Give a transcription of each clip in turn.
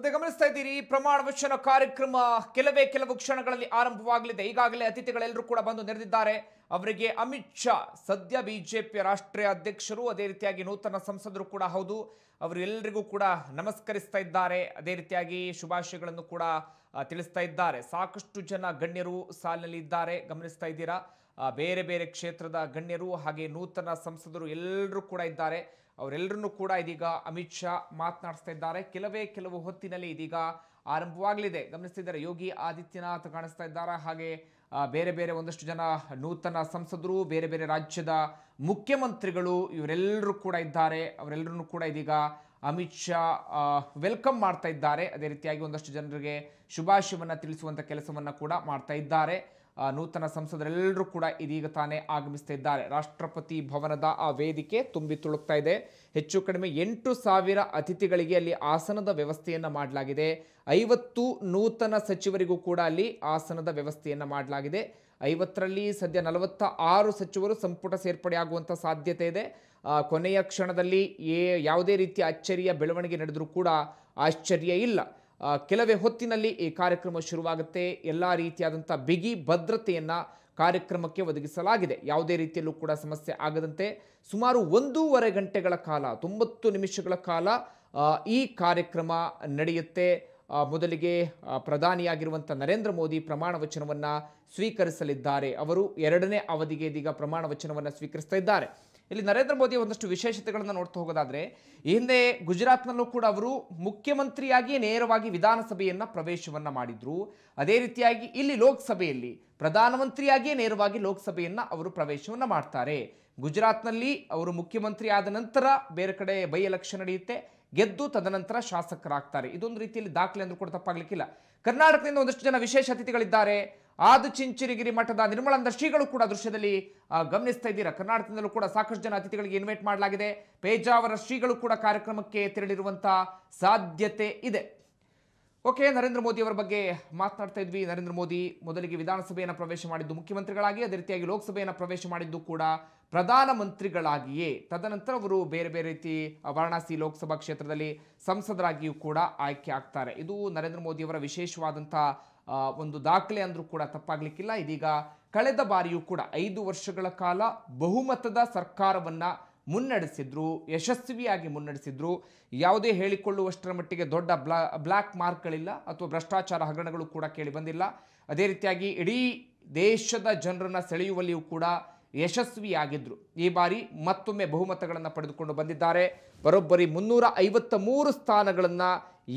ಸದ್ಯ ಗಮನಿಸ್ತಾ ಇದ್ದೀರಿ, ಪ್ರಮಾಣ ವಚನ ಕಾರ್ಯಕ್ರಮ ಕೆಲವೇ ಕೆಲವು ಕ್ಷಣಗಳಲ್ಲಿ ಆರಂಭವಾಗಲಿದೆ. ಈಗಾಗಲೇ ಅತಿಥಿಗಳೆಲ್ಲರೂ ಕೂಡ ಬಂದು ನೆರೆದಿದ್ದಾರೆ. ಅವರಿಗೆ ಅಮಿತ್ ಶಾ, ಸದ್ಯ ಬಿಜೆಪಿ ರಾಷ್ಟ್ರೀಯ ಅಧ್ಯಕ್ಷರು, ಅದೇ ರೀತಿಯಾಗಿ ನೂತನ ಸಂಸದರು ಕೂಡ ಹೌದು. ಅವರೆಲ್ಲರಿಗೂ ಕೂಡ ನಮಸ್ಕರಿಸ್ತಾ ಇದ್ದಾರೆ. ಅದೇ ರೀತಿಯಾಗಿ ಶುಭಾಶಯಗಳನ್ನು ಕೂಡ ತಿಳಿಸ್ತಾ ಇದ್ದಾರೆ. ಸಾಕಷ್ಟು ಜನ ಗಣ್ಯರು ಸಾಲಿನಲ್ಲಿ ಇದ್ದಾರೆ. ಗಮನಿಸ್ತಾ ಇದ್ದೀರಾ? ಬೇರೆ ಬೇರೆ ಕ್ಷೇತ್ರದ ಗಣ್ಯರು ಹಾಗೆ ನೂತನ ಸಂಸದರು ಎಲ್ಲರೂ ಕೂಡ ಇದ್ದಾರೆ. ಅವರೆಲ್ಲರನ್ನೂ ಕೂಡ ಇದೀಗ ಅಮಿತ್ ಶಾ ಮಾತನಾಡಿಸ್ತಾ ಇದ್ದಾರೆ. ಕೆಲವೇ ಕೆಲವು ಹೊತ್ತಿನಲ್ಲಿ ಇದೀಗ ಆರಂಭವಾಗಲಿದೆ. ಗಮನಿಸ್ತಿದ್ದಾರೆ, ಯೋಗಿ ಆದಿತ್ಯನಾಥ್ ಕಾಣಿಸ್ತಾ ಇದ್ದಾರೆ. ಹಾಗೆ ಬೇರೆ ಬೇರೆ ಒಂದಷ್ಟು ಜನ ನೂತನ ಸಂಸದರು, ಬೇರೆ ಬೇರೆ ರಾಜ್ಯದ ಮುಖ್ಯಮಂತ್ರಿಗಳು ಇವರೆಲ್ಲರೂ ಕೂಡ ಇದ್ದಾರೆ. ಅವರೆಲ್ಲರನ್ನೂ ಕೂಡ ಇದೀಗ ಅಮಿತ್ ಶಾ ವೆಲ್ಕಮ್ ಮಾಡ್ತಾ ಇದ್ದಾರೆ. ಅದೇ ರೀತಿಯಾಗಿ ಒಂದಷ್ಟು ಜನರಿಗೆ ಶುಭಾಶಯವನ್ನು ತಿಳಿಸುವಂಥ ಕೆಲಸವನ್ನು ಕೂಡ ಮಾಡ್ತಾ ಇದ್ದಾರೆ. ನೂತನ ಸಂಸದರೆಲ್ಲರೂ ಕೂಡ ಇದೀಗ ತಾನೇ ಆಗಮಿಸ್ತಾ ಇದ್ದಾರೆ. ರಾಷ್ಟ್ರಪತಿ ಭವನದ ಆ ವೇದಿಕೆ ತುಂಬಿ ತುಳುಕ್ತಾ ಇದೆ. ಹೆಚ್ಚು ಕಡಿಮೆ ಎಂಟು ಸಾವಿರ ಅತಿಥಿಗಳಿಗೆ ಅಲ್ಲಿ ಆಸನದ ವ್ಯವಸ್ಥೆಯನ್ನು ಮಾಡಲಾಗಿದೆ. ಐವತ್ತು ನೂತನ ಸಚಿವರಿಗೂ ಕೂಡ ಅಲ್ಲಿ ಆಸನದ ವ್ಯವಸ್ಥೆಯನ್ನು ಮಾಡಲಾಗಿದೆ. ಐವತ್ತರಲ್ಲಿ ಸದ್ಯ ನಲವತ್ತ ಆರು ಸಚಿವರು ಸಂಪುಟ ಸೇರ್ಪಡೆಯಾಗುವಂಥ ಸಾಧ್ಯತೆ ಇದೆ. ಕೊನೆಯ ಕ್ಷಣದಲ್ಲಿ ಏ ಯಾವುದೇ ರೀತಿಯ ಅಚ್ಚರಿಯ ಬೆಳವಣಿಗೆ ನಡೆದರೂ ಕೂಡ ಆಶ್ಚರ್ಯ ಇಲ್ಲ. ಕೆಲವೇ ಹೊತ್ತಿನಲ್ಲಿ ಈ ಕಾರ್ಯಕ್ರಮ ಶುರುವಾಗುತ್ತೆ. ಎಲ್ಲ ರೀತಿಯಾದಂಥ ಬಿಗಿ ಭದ್ರತೆಯನ್ನು ಕಾರ್ಯಕ್ರಮಕ್ಕೆ ಒದಗಿಸಲಾಗಿದೆ. ಯಾವುದೇ ರೀತಿಯಲ್ಲೂ ಕೂಡ ಸಮಸ್ಯೆ ಆಗದಂತೆ ಸುಮಾರು ಒಂದೂವರೆ ಗಂಟೆಗಳ ಕಾಲ, ತೊಂಬತ್ತು ನಿಮಿಷಗಳ ಕಾಲ ಈ ಕಾರ್ಯಕ್ರಮ ನಡೆಯುತ್ತೆ. ಮೊದಲಿಗೆ ಪ್ರಧಾನಿಯಾಗಿರುವಂಥ ನರೇಂದ್ರ ಮೋದಿ ಪ್ರಮಾಣ ವಚನವನ್ನು ಸ್ವೀಕರಿಸಲಿದ್ದಾರೆ. ಅವರು ಎರಡನೇ ಅವಧಿಗೆ ಇದೀಗ ಪ್ರಮಾಣ ವಚನವನ್ನು ಸ್ವೀಕರಿಸ್ತಾ ಇದ್ದಾರೆ. ಇಲ್ಲಿ ನರೇಂದ್ರ ಮೋದಿ ಒಂದಷ್ಟು ವಿಶೇಷತೆಗಳನ್ನು ನೋಡ್ತಾ ಹೋಗೋದಾದ್ರೆ, ಈ ಹಿಂದೆ ಗುಜರಾತ್ನಲ್ಲೂ ಕೂಡ ಅವರು ಮುಖ್ಯಮಂತ್ರಿಯಾಗಿ ನೇರವಾಗಿ ವಿಧಾನಸಭೆಯನ್ನ ಪ್ರವೇಶವನ್ನ ಮಾಡಿದ್ರು. ಅದೇ ರೀತಿಯಾಗಿ ಇಲ್ಲಿ ಲೋಕಸಭೆಯಲ್ಲಿ ಪ್ರಧಾನಮಂತ್ರಿಯಾಗಿಯೇ ನೇರವಾಗಿ ಲೋಕಸಭೆಯನ್ನ ಅವರು ಪ್ರವೇಶವನ್ನ ಮಾಡ್ತಾರೆ. ಗುಜರಾತ್ನಲ್ಲಿ ಅವರು ಮುಖ್ಯಮಂತ್ರಿ ಆದ ನಂತರ ಬೇರೆ ಕಡೆ ಬೈ ಎಲೆಕ್ಷನ್ ನಡೆಯುತ್ತೆ. ಗೆದ್ದು ತದನಂತರ ಶಾಸಕರಾಗ್ತಾರೆ. ಇದೊಂದು ರೀತಿಯಲ್ಲಿ ದಾಖಲೆ ಅಂದ್ರೂ ಕೂಡ ತಪ್ಪಾಗ್ಲಿಕ್ಕಿಲ್ಲ. ಕರ್ನಾಟಕದಿಂದ ಒಂದಷ್ಟು ಜನ ವಿಶೇಷ ಅತಿಥಿಗಳಿದ್ದಾರೆ. ಆದು ಚಿಂಚುರಿಗಿರಿ ಮಠದ ನಿರ್ಮಲಾನಂದ ಶ್ರೀಗಳು ಕೂಡ ದೃಶ್ಯದಲ್ಲಿ ಗಮನಿಸ್ತಾ ಇದ್ದೀರಾ? ಕರ್ನಾಟಕದಲ್ಲೂ ಕೂಡ ಸಾಕಷ್ಟು ಜನ ಅತಿಥಿಗಳಿಗೆ ಇನ್ವೈಟ್ ಮಾಡಲಾಗಿದೆ. ಪೇಜಾವರ ಶ್ರೀಗಳು ಕೂಡ ಕಾರ್ಯಕ್ರಮಕ್ಕೆ ತೆರಳಿರುವಂಥ ಸಾಧ್ಯತೆ ಇದೆ. ಓಕೆ, ನರೇಂದ್ರ ಮೋದಿ ಅವರ ಬಗ್ಗೆ ಮಾತನಾಡ್ತಾ ಇದ್ವಿ. ನರೇಂದ್ರ ಮೋದಿ ಮೊದಲಿಗೆ ವಿಧಾನಸಭೆಯನ್ನು ಪ್ರವೇಶ ಮಾಡಿದ್ದು ಮುಖ್ಯಮಂತ್ರಿಗಳಾಗಿ, ಅದೇ ರೀತಿಯಾಗಿ ಲೋಕಸಭೆಯನ್ನು ಪ್ರವೇಶ ಮಾಡಿದ್ದು ಕೂಡ ಪ್ರಧಾನಮಂತ್ರಿಗಳಾಗಿಯೇ. ತದನಂತರ ಅವರು ಬೇರೆ ಬೇರೆ ರೀತಿ ವಾರಣಾಸಿ ಲೋಕಸಭಾ ಕ್ಷೇತ್ರದಲ್ಲಿ ಸಂಸದರಾಗಿಯೂ ಕೂಡ ಆಯ್ಕೆ ಆಗ್ತಾರೆ. ಇದು ನರೇಂದ್ರ ಮೋದಿಯವರ ವಿಶೇಷವಾದಂಥ ಒಂದು ದಾಖಲೆ ಅಂದರೂ ಕೂಡ ತಪ್ಪಾಗಲಿಕ್ಕಿಲ್ಲ. ಇದೀಗ ಕಳೆದ ಬಾರಿಯೂ ಕೂಡ ಐದು ವರ್ಷಗಳ ಕಾಲ ಬಹುಮತದ ಸರ್ಕಾರವನ್ನು ಮುನ್ನಡೆಸಿದ್ರು, ಯಶಸ್ವಿಯಾಗಿ ಮುನ್ನಡೆಸಿದ್ರು. ಯಾವುದೇ ಹೇಳಿಕೊಳ್ಳುವಷ್ಟರ ಮಟ್ಟಿಗೆ ದೊಡ್ಡ ಬ್ಲಾ ಬ್ಲ್ಯಾಕ್ ಮಾರ್ಕ್ಗಳಿಲ್ಲ ಅಥವಾ ಭ್ರಷ್ಟಾಚಾರ ಹಗರಣಗಳು ಕೂಡ ಕೇಳಿ ಬಂದಿಲ್ಲ. ಅದೇ ರೀತಿಯಾಗಿ ಇಡೀ ದೇಶದ ಜನರನ್ನು ಸೆಳೆಯುವಲ್ಲಿಯೂ ಕೂಡ ಯಶಸ್ವಿಯಾಗಿದ್ದರು ಈ ಬಾರಿ ಮತ್ತೊಮ್ಮೆ ಬಹುಮತಗಳನ್ನು ಪಡೆದುಕೊಂಡು ಬಂದಿದ್ದಾರೆ. ಬರೋಬ್ಬರಿ ಮುನ್ನೂರ ಐವತ್ತ ಮೂರು ಸ್ಥಾನಗಳನ್ನು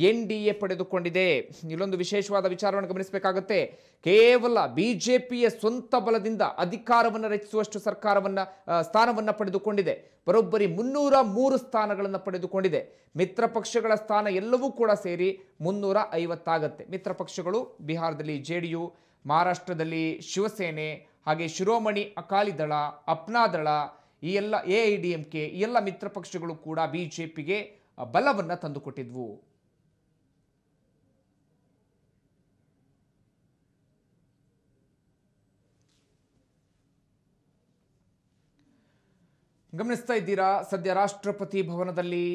ಎನ್ ಡಿ ಎ ಪಡೆದುಕೊಂಡಿದೆ. ಇಲ್ಲೊಂದು ವಿಶೇಷವಾದ ವಿಚಾರವನ್ನು ಗಮನಿಸಬೇಕಾಗುತ್ತೆ. ಕೇವಲ ಬಿಜೆಪಿಯ ಸ್ವಂತ ಬಲದಿಂದ ಅಧಿಕಾರವನ್ನು ರಚಿಸುವಷ್ಟು ಸರ್ಕಾರವನ್ನ ಸ್ಥಾನವನ್ನ ಪಡೆದುಕೊಂಡಿದೆ. ಬರೋಬ್ಬರಿ ಮುನ್ನೂರ ಮೂರು ಸ್ಥಾನಗಳನ್ನು ಪಡೆದುಕೊಂಡಿದೆ. ಮಿತ್ರ ಪಕ್ಷಗಳ ಸ್ಥಾನ ಎಲ್ಲವೂ ಕೂಡ ಸೇರಿ ಮುನ್ನೂರ ಐವತ್ತಾಗತ್ತೆ. ಮಿತ್ರ ಪಕ್ಷಗಳು ಬಿಹಾರದಲ್ಲಿ ಜೆ ಡಿ ಯು, ಮಹಾರಾಷ್ಟ್ರದಲ್ಲಿ ಶಿವಸೇನೆ, ಹಾಗೆ ಶಿರೋಮಣಿ, ಅಕಾಲಿ ದಳ ಅಪ್ನಾದಳ ಈ ಎಲ್ಲ A I D M K, ಈ ಎಲ್ಲ ಮಿತ್ರ ಪಕ್ಷಗಳು ಕೂಡ ಪಿಗೆ ಬಲವನ್ನು ತಂದುಕೊಟ್ಟಿದ್ವು. ಗಮನಿಸ್ತಾ ಇದ್ದೀರಾ? ಸದ್ಯ ರಾಷ್ಟ್ರಪತಿ ಭವನದಲ್ಲಿ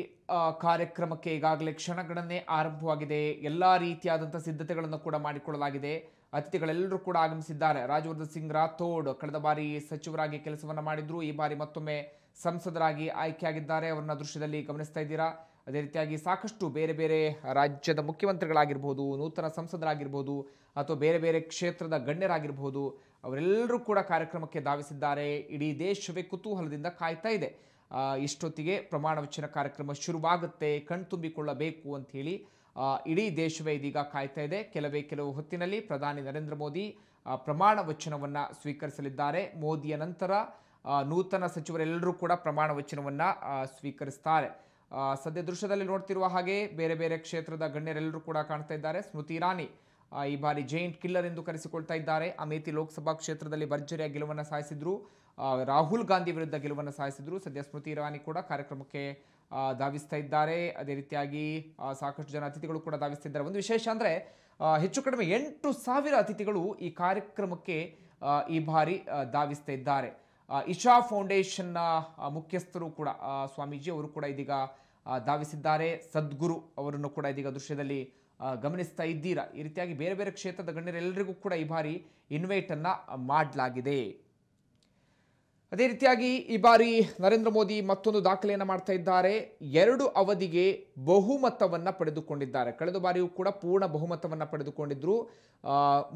ಕಾರ್ಯಕ್ರಮಕ್ಕೆ ಈಗಾಗಲೇ ಕ್ಷಣಗಳನ್ನೇ ಆರಂಭವಾಗಿದೆ. ಎಲ್ಲ ರೀತಿಯಾದಂಥ ಸಿದ್ಧತೆಗಳನ್ನು ಕೂಡ ಮಾಡಿಕೊಳ್ಳಲಾಗಿದೆ. ಅತಿಥಿಗಳೆಲ್ಲರೂ ಕೂಡ ಆಗಮಿಸಿದ್ದಾರೆ. ರಾಜವರ್ಧನ್ ಸಿಂಗ್ ರಾಥೋಡ್ ಕಳೆದ ಬಾರಿ ಸಚಿವರಾಗಿ ಕೆಲಸವನ್ನು ಮಾಡಿದ್ರು. ಈ ಬಾರಿ ಮತ್ತೊಮ್ಮೆ ಸಂಸದರಾಗಿ ಆಯ್ಕೆಯಾಗಿದ್ದಾರೆ. ಅವರನ್ನ ದೃಶ್ಯದಲ್ಲಿ ಗಮನಿಸ್ತಾ ಇದ್ದೀರಾ? ಅದೇ ರೀತಿಯಾಗಿ ಸಾಕಷ್ಟು ಬೇರೆ ಬೇರೆ ರಾಜ್ಯದ ಮುಖ್ಯಮಂತ್ರಿಗಳಾಗಿರ್ಬೋದು, ನೂತನ ಸಂಸದರಾಗಿರ್ಬೋದು ಅಥವಾ ಬೇರೆ ಬೇರೆ ಕ್ಷೇತ್ರದ ಗಣ್ಯರಾಗಿರಬಹುದು ಅವರೆಲ್ಲರೂ ಕೂಡ ಕಾರ್ಯಕ್ರಮಕ್ಕೆ ಧಾವಿಸಿದ್ದಾರೆ. ಇಡೀ ದೇಶವೇ ಕುತೂಹಲದಿಂದ ಕಾಯ್ತಾ ಇದೆ. ಇಷ್ಟೊತ್ತಿಗೆ ಪ್ರಮಾಣ ವಚನ ಕಾರ್ಯಕ್ರಮ ಶುರುವಾಗುತ್ತೆ. ಕಣ್ತುಂಬಿಕೊಳ್ಳಬೇಕು ಆ, ಇಡೀ ದೇಶವೇ ಇದೀಗ ಕಾಯ್ತಾ ಇದೆ. ಕೆಲವೇ ಕೆಲವು ಹೊತ್ತಿನಲ್ಲಿ ಪ್ರಧಾನಿ ನರೇಂದ್ರ ಮೋದಿ ಪ್ರಮಾಣ ವಚನವನ್ನು ಸ್ವೀಕರಿಸಲಿದ್ದಾರೆ. ಮೋದಿಯ ನಂತರ ನೂತನ ಸಚಿವರೆಲ್ಲರೂ ಕೂಡ ಪ್ರಮಾಣ ವಚನವನ್ನು ಸ್ವೀಕರಿಸ್ತಾರೆ. ಸದ್ಯ ದೃಶ್ಯದಲ್ಲಿ ನೋಡ್ತಿರುವ ಹಾಗೆ ಬೇರೆ ಬೇರೆ ಕ್ಷೇತ್ರದ ಗಣ್ಯರೆಲ್ಲರೂ ಕೂಡ ಕಾಣ್ತಾ ಇದ್ದಾರೆ. ಸ್ಮೃತಿ ಇರಾನಿ ಈ ಬಾರಿ ಜೈಂಟ್ ಕಿಲ್ಲರ್ ಎಂದು ಕರೆಸಿಕೊಳ್ತಾ ಇದ್ದಾರೆ. ಅಮೇಥಿ ಲೋಕಸಭಾ ಕ್ಷೇತ್ರದಲ್ಲಿ ಭರ್ಜರಿಯ ಗೆಲುವನ್ನು ಸಾಧಿಸಿದ್ರು. ರಾಹುಲ್ ಗಾಂಧಿ ವಿರುದ್ಧ ಗೆಲುವನ್ನು ಸಾಧಿಸಿದ್ರು. ಸದ್ಯ ಸ್ಮೃತಿ ಇರಾನಿ ಕೂಡ ಕಾರ್ಯಕ್ರಮಕ್ಕೆ ಧಾವಿಸ್ತಾ ಇದ್ದಾರೆ. ಅದೇ ರೀತಿಯಾಗಿ ಸಾಕಷ್ಟು ಜನ ಅತಿಥಿಗಳು ಕೂಡ ಧಾವಿಸ್ತಿದ್ದಾರೆ ಒಂದು ವಿಶೇಷ ಅಂದರೆ ಹೆಚ್ಚು ಕಡಿಮೆ ಎಂಟು ಸಾವಿರ ಅತಿಥಿಗಳು ಈ ಕಾರ್ಯಕ್ರಮಕ್ಕೆ ಈ ಬಾರಿ ಧಾವಿಸ್ತಾ ಇದ್ದಾರೆ. ಇಶಾ ಫೌಂಡೇಶನ್ನ ಮುಖ್ಯಸ್ಥರು ಕೂಡ ಸ್ವಾಮೀಜಿ ಅವರು ಕೂಡ ಇದೀಗ ಧಾವಿಸಿದ್ದಾರೆ. ಸದ್ಗುರು ಅವರನ್ನು ಕೂಡ ಇದೀಗ ದೃಶ್ಯದಲ್ಲಿ ಗಮನಿಸ್ತಾ ಇದ್ದೀರಾ? ಈ ರೀತಿಯಾಗಿ ಬೇರೆ ಬೇರೆ ಕ್ಷೇತ್ರದ ಗಣ್ಯರೆಲ್ಲರಿಗೂ ಕೂಡ ಈ ಬಾರಿ ಇನ್ವೈಟನ್ನು ಮಾಡಲಾಗಿದೆ. ಅದೇ ರೀತಿಯಾಗಿ ಈ ಬಾರಿ ನರೇಂದ್ರ ಮೋದಿ ಮತ್ತೊಂದು ದಾಖಲೆಯನ್ನು ಮಾಡ್ತಾ ಇದ್ದಾರೆ. ಎರಡು ಅವಧಿಗೆ ಬಹುಮತವನ್ನು ಪಡೆದುಕೊಂಡಿದ್ದಾರೆ. ಕಳೆದ ಬಾರಿಯೂ ಕೂಡ ಪೂರ್ಣ ಬಹುಮತವನ್ನು ಪಡೆದುಕೊಂಡಿದ್ದರು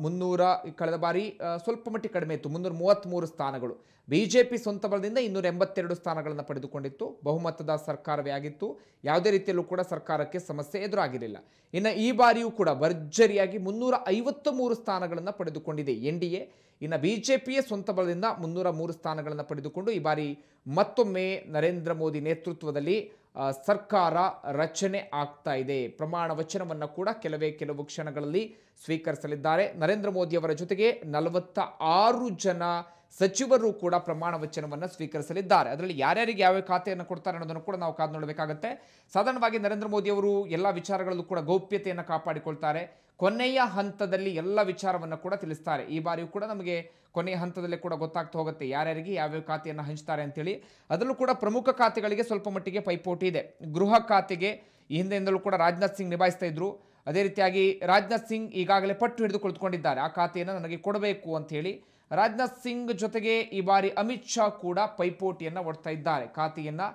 ಮುನ್ನೂರ, ಕಳೆದ ಬಾರಿ ಸ್ವಲ್ಪ ಮಟ್ಟಿಗೆ ಕಡಿಮೆ ಇತ್ತು. ಮುನ್ನೂರ ಮೂವತ್ತ್ಮೂರು ಸ್ಥಾನಗಳು. ಬಿ ಜೆ ಪಿ ಸ್ವಂತ ಬಲದಿಂದ ಇನ್ನೂರ ಎಂಬತ್ತೆರಡು ಸ್ಥಾನಗಳನ್ನು ಪಡೆದುಕೊಂಡಿತ್ತು. ಬಹುಮತದ ಸರ್ಕಾರವೇ ಆಗಿತ್ತು. ಯಾವುದೇ ರೀತಿಯಲ್ಲೂ ಕೂಡ ಸರ್ಕಾರಕ್ಕೆ ಸಮಸ್ಯೆ ಎದುರಾಗಿರಲಿಲ್ಲ. ಇನ್ನು ಈ ಬಾರಿಯೂ ಕೂಡ ಭರ್ಜರಿಯಾಗಿ ಮುನ್ನೂರ ಐವತ್ತ ಮೂರು ಸ್ಥಾನಗಳನ್ನು ಪಡೆದುಕೊಂಡಿದೆ ಎನ್ ಡಿ ಎ. ಇನ್ನು ಬಿ ಜೆ ಪಿಯೇ ಸ್ವಂತ ಬಲದಿಂದ ಮುನ್ನೂರ ಮೂರು ಸ್ಥಾನಗಳನ್ನು ಪಡೆದುಕೊಂಡು ಈ ಬಾರಿ ಮತ್ತೊಮ್ಮೆ ನರೇಂದ್ರ ಮೋದಿ ನೇತೃತ್ವದಲ್ಲಿ ಸರ್ಕಾರ ರಚನೆ ಆಗ್ತಾ ಇದೆ. ಪ್ರಮಾಣ ವಚನವನ್ನು ಕೂಡ ಕೆಲವೇ ಕೆಲವು ಕ್ಷಣಗಳಲ್ಲಿ ಸ್ವೀಕರಿಸಲಿದ್ದಾರೆ. ನರೇಂದ್ರ ಮೋದಿ ಅವರ ಜೊತೆಗೆ ನಲವತ್ತ ಆರು ಜನ ಸಚಿವರು ಕೂಡ ಪ್ರಮಾಣ ವಚನವನ್ನು ಸ್ವೀಕರಿಸಲಿದ್ದಾರೆ. ಅದರಲ್ಲಿ ಯಾರ್ಯಾರಿಗೆ ಯಾವ ಖಾತೆಯನ್ನು ಕೊಡ್ತಾರೆ ಅನ್ನೋದನ್ನು ಕೂಡ ನಾವು ಕಾದು ನೋಡಬೇಕಾಗುತ್ತೆ. ಸಾಧಾರಣವಾಗಿ ನರೇಂದ್ರ ಮೋದಿ ಅವರು ಎಲ್ಲ ವಿಚಾರಗಳಲ್ಲೂ ಕೂಡ ಗೌಪ್ಯತೆಯನ್ನು ಕಾಪಾಡಿಕೊಳ್ತಾರೆ. ಕೊನೆಯ ಹಂತದಲ್ಲಿ ಎಲ್ಲ ವಿಚಾರವನ್ನು ಕೂಡ ತಿಳಿಸ್ತಾರೆ. ಈ ಬಾರಿಯೂ ಕೂಡ ನಮಗೆ ಕೊನೆಯ ಹಂತದಲ್ಲಿ ಕೂಡ ಗೊತ್ತಾಗ್ತಾ ಹೋಗುತ್ತೆ ಯಾರ್ಯಾರಿಗೆ ಯಾವ್ಯಾವ ಖಾತೆಯನ್ನು ಹಂಚ್ತಾರೆ ಅಂತೇಳಿ. ಅದರಲ್ಲೂ ಕೂಡ ಪ್ರಮುಖ ಖಾತೆಗಳಿಗೆ ಸ್ವಲ್ಪ ಮಟ್ಟಿಗೆ ಪೈಪೋಟಿ ಇದೆ. ಗೃಹ ಖಾತೆಗೆ ಈ ಹಿಂದೆಯಿಂದಲೂ ಕೂಡ ರಾಜನಾಥ್ ಸಿಂಗ್ ನಿಭಾಯಿಸ್ತಾ ಇದ್ರು. ಅದೇ ರೀತಿಯಾಗಿ ರಾಜನಾಥ್ ಸಿಂಗ್ ಈಗಾಗಲೇ ಪಟ್ಟು ಹಿಡಿದು ಕುಳಿತುಕೊಂಡಿದ್ದಾರೆ. ಆ ಖಾತೆಯನ್ನು ನನಗೆ ಕೊಡಬೇಕು ಅಂತ ಹೇಳಿ ರಾಜನಾಥ್ ಸಿಂಗ್ ಜೊತೆಗೆ ಈ ಬಾರಿ ಅಮಿತ್ ಶಾ ಕೂಡ ಪೈಪೋಟಿಯನ್ನು ಒಡ್ತಾ ಇದ್ದಾರೆ. ಖಾತೆಯನ್ನು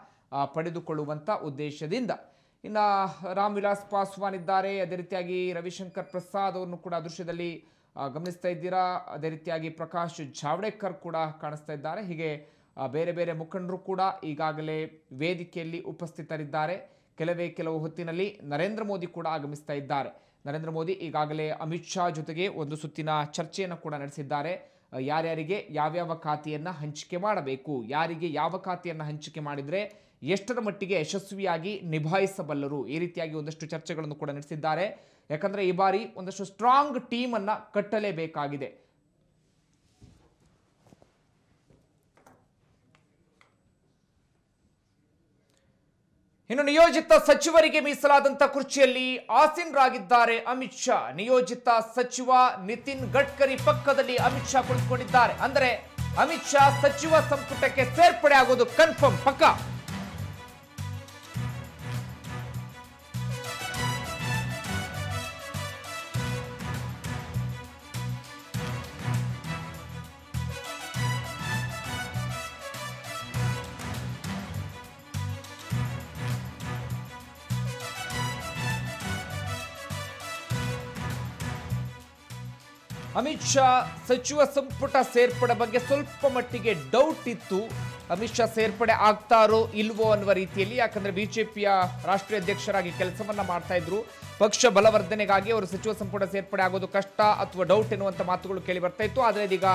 ಪಡೆದುಕೊಳ್ಳುವಂಥ ಉದ್ದೇಶದಿಂದ. ಇನ್ನು ರಾಮ್ ವಿಲಾಸ್ ಪಾಸ್ವಾನ್ ಇದ್ದಾರೆ. ಅದೇ ರೀತಿಯಾಗಿ ರವಿಶಂಕರ್ ಪ್ರಸಾದ್ ಅವರನ್ನು ಕೂಡ ದೃಶ್ಯದಲ್ಲಿ ಗಮನಿಸ್ತಾ ಇದ್ದೀರಾ? ಅದೇ ರೀತಿಯಾಗಿ ಪ್ರಕಾಶ್ ಜಾವಡೇಕರ್ ಕೂಡ ಕಾಣಿಸ್ತಾ ಇದ್ದಾರೆ. ಹೀಗೆ ಬೇರೆ ಬೇರೆ ಮುಖಂಡರು ಕೂಡ ಈಗಾಗಲೇ ವೇದಿಕೆಯಲ್ಲಿ ಉಪಸ್ಥಿತರಿದ್ದಾರೆ. ಕೆಲವೇ ಕೆಲವು ಹೊತ್ತಿನಲ್ಲಿ ನರೇಂದ್ರ ಮೋದಿ ಕೂಡ ಆಗಮಿಸ್ತಾ ಇದ್ದಾರೆ. ನರೇಂದ್ರ ಮೋದಿ ಈಗಾಗಲೇ ಅಮಿತ್ ಶಾ ಜೊತೆಗೆ ಒಂದು ಸುತ್ತಿನ ಚರ್ಚೆಯನ್ನು ಕೂಡ ನಡೆಸಿದ್ದಾರೆ. ಯಾರ್ಯಾರಿಗೆ ಯಾವ್ಯಾವ ಖಾತೆಯನ್ನು ಹಂಚಿಕೆ ಮಾಡಬೇಕು? ಯಾರಿಗೆ ಯಾವ ಖಾತೆಯನ್ನು ಹಂಚಿಕೆ ಮಾಡಿದರೆ ಎಷ್ಟರ ಮಟ್ಟಿಗೆ ಯಶಸ್ವಿಯಾಗಿ ನಿಭಾಯಿಸಬಲ್ಲರು? ಈ ರೀತಿಯಾಗಿ ಒಂದಷ್ಟು ಚರ್ಚೆಗಳನ್ನು ಕೂಡ ನಡೆಸಿದ್ದಾರೆ. ಯಾಕಂದ್ರೆ ಈ ಬಾರಿ ಒಂದಷ್ಟು ಸ್ಟ್ರಾಂಗ್ ಟೀಮ್ ಅನ್ನ ಕಟ್ಟಲೇಬೇಕಾಗಿದೆ. ಇನ್ನು ನಿಯೋಜಿತ ಸಚಿವರಿಗೆ ಮೀಸಲಾದಂತ ಕುರ್ಚಿಯಲ್ಲಿ ಆಸೀನರಾಗಿದ್ದಾರೆ ಅಮಿತ್ ಶಾ. ನಿಯೋಜಿತ ಸಚಿವ ನಿತಿನ್ ಗಡ್ಕರಿ ಪಕ್ಕದಲ್ಲಿ ಅಮಿತ್ ಶಾ ಕುಳಿತುಕೊಂಡಿದ್ದಾರೆ. ಅಂದರೆ ಅಮಿತ್ ಶಾ ಸಚಿವ ಸಂಪುಟಕ್ಕೆ ಸೇರ್ಪಡೆ ಆಗೋದು ಕನ್ಫರ್ಮ್ ಪಕ್ಕ? ಅಮಿತ್ ಶಾ ಸಚಿವ ಸಂಪುಟ ಸೇರ್ಪಡೆ ಬಗ್ಗೆ ಸ್ವಲ್ಪ ಮಟ್ಟಿಗೆ ಡೌಟ್ ಇತ್ತು. ಅಮಿತ್ ಶಾ ಸೇರ್ಪಡೆ ಆಗ್ತಾರೋ ಇಲ್ವೋ ಅನ್ನುವ ರೀತಿಯಲ್ಲಿ, ಯಾಕಂದ್ರೆ ಬಿಜೆಪಿಯ ರಾಷ್ಟ್ರೀಯ ಅಧ್ಯಕ್ಷರಾಗಿ ಕೆಲಸವನ್ನ ಮಾಡ್ತಾ ಇದ್ರು. ಪಕ್ಷ ಬಲವರ್ಧನೆಗಾಗಿ ಅವರು ಸಚಿವ ಸಂಪುಟ ಸೇರ್ಪಡೆ ಆಗೋದು ಕಷ್ಟ ಅಥವಾ ಡೌಟ್ ಎನ್ನುವಂತ ಮಾತುಗಳು ಕೇಳಿ ಬರ್ತಾ ಇತ್ತು. ಆದರೆ ಇದೀಗ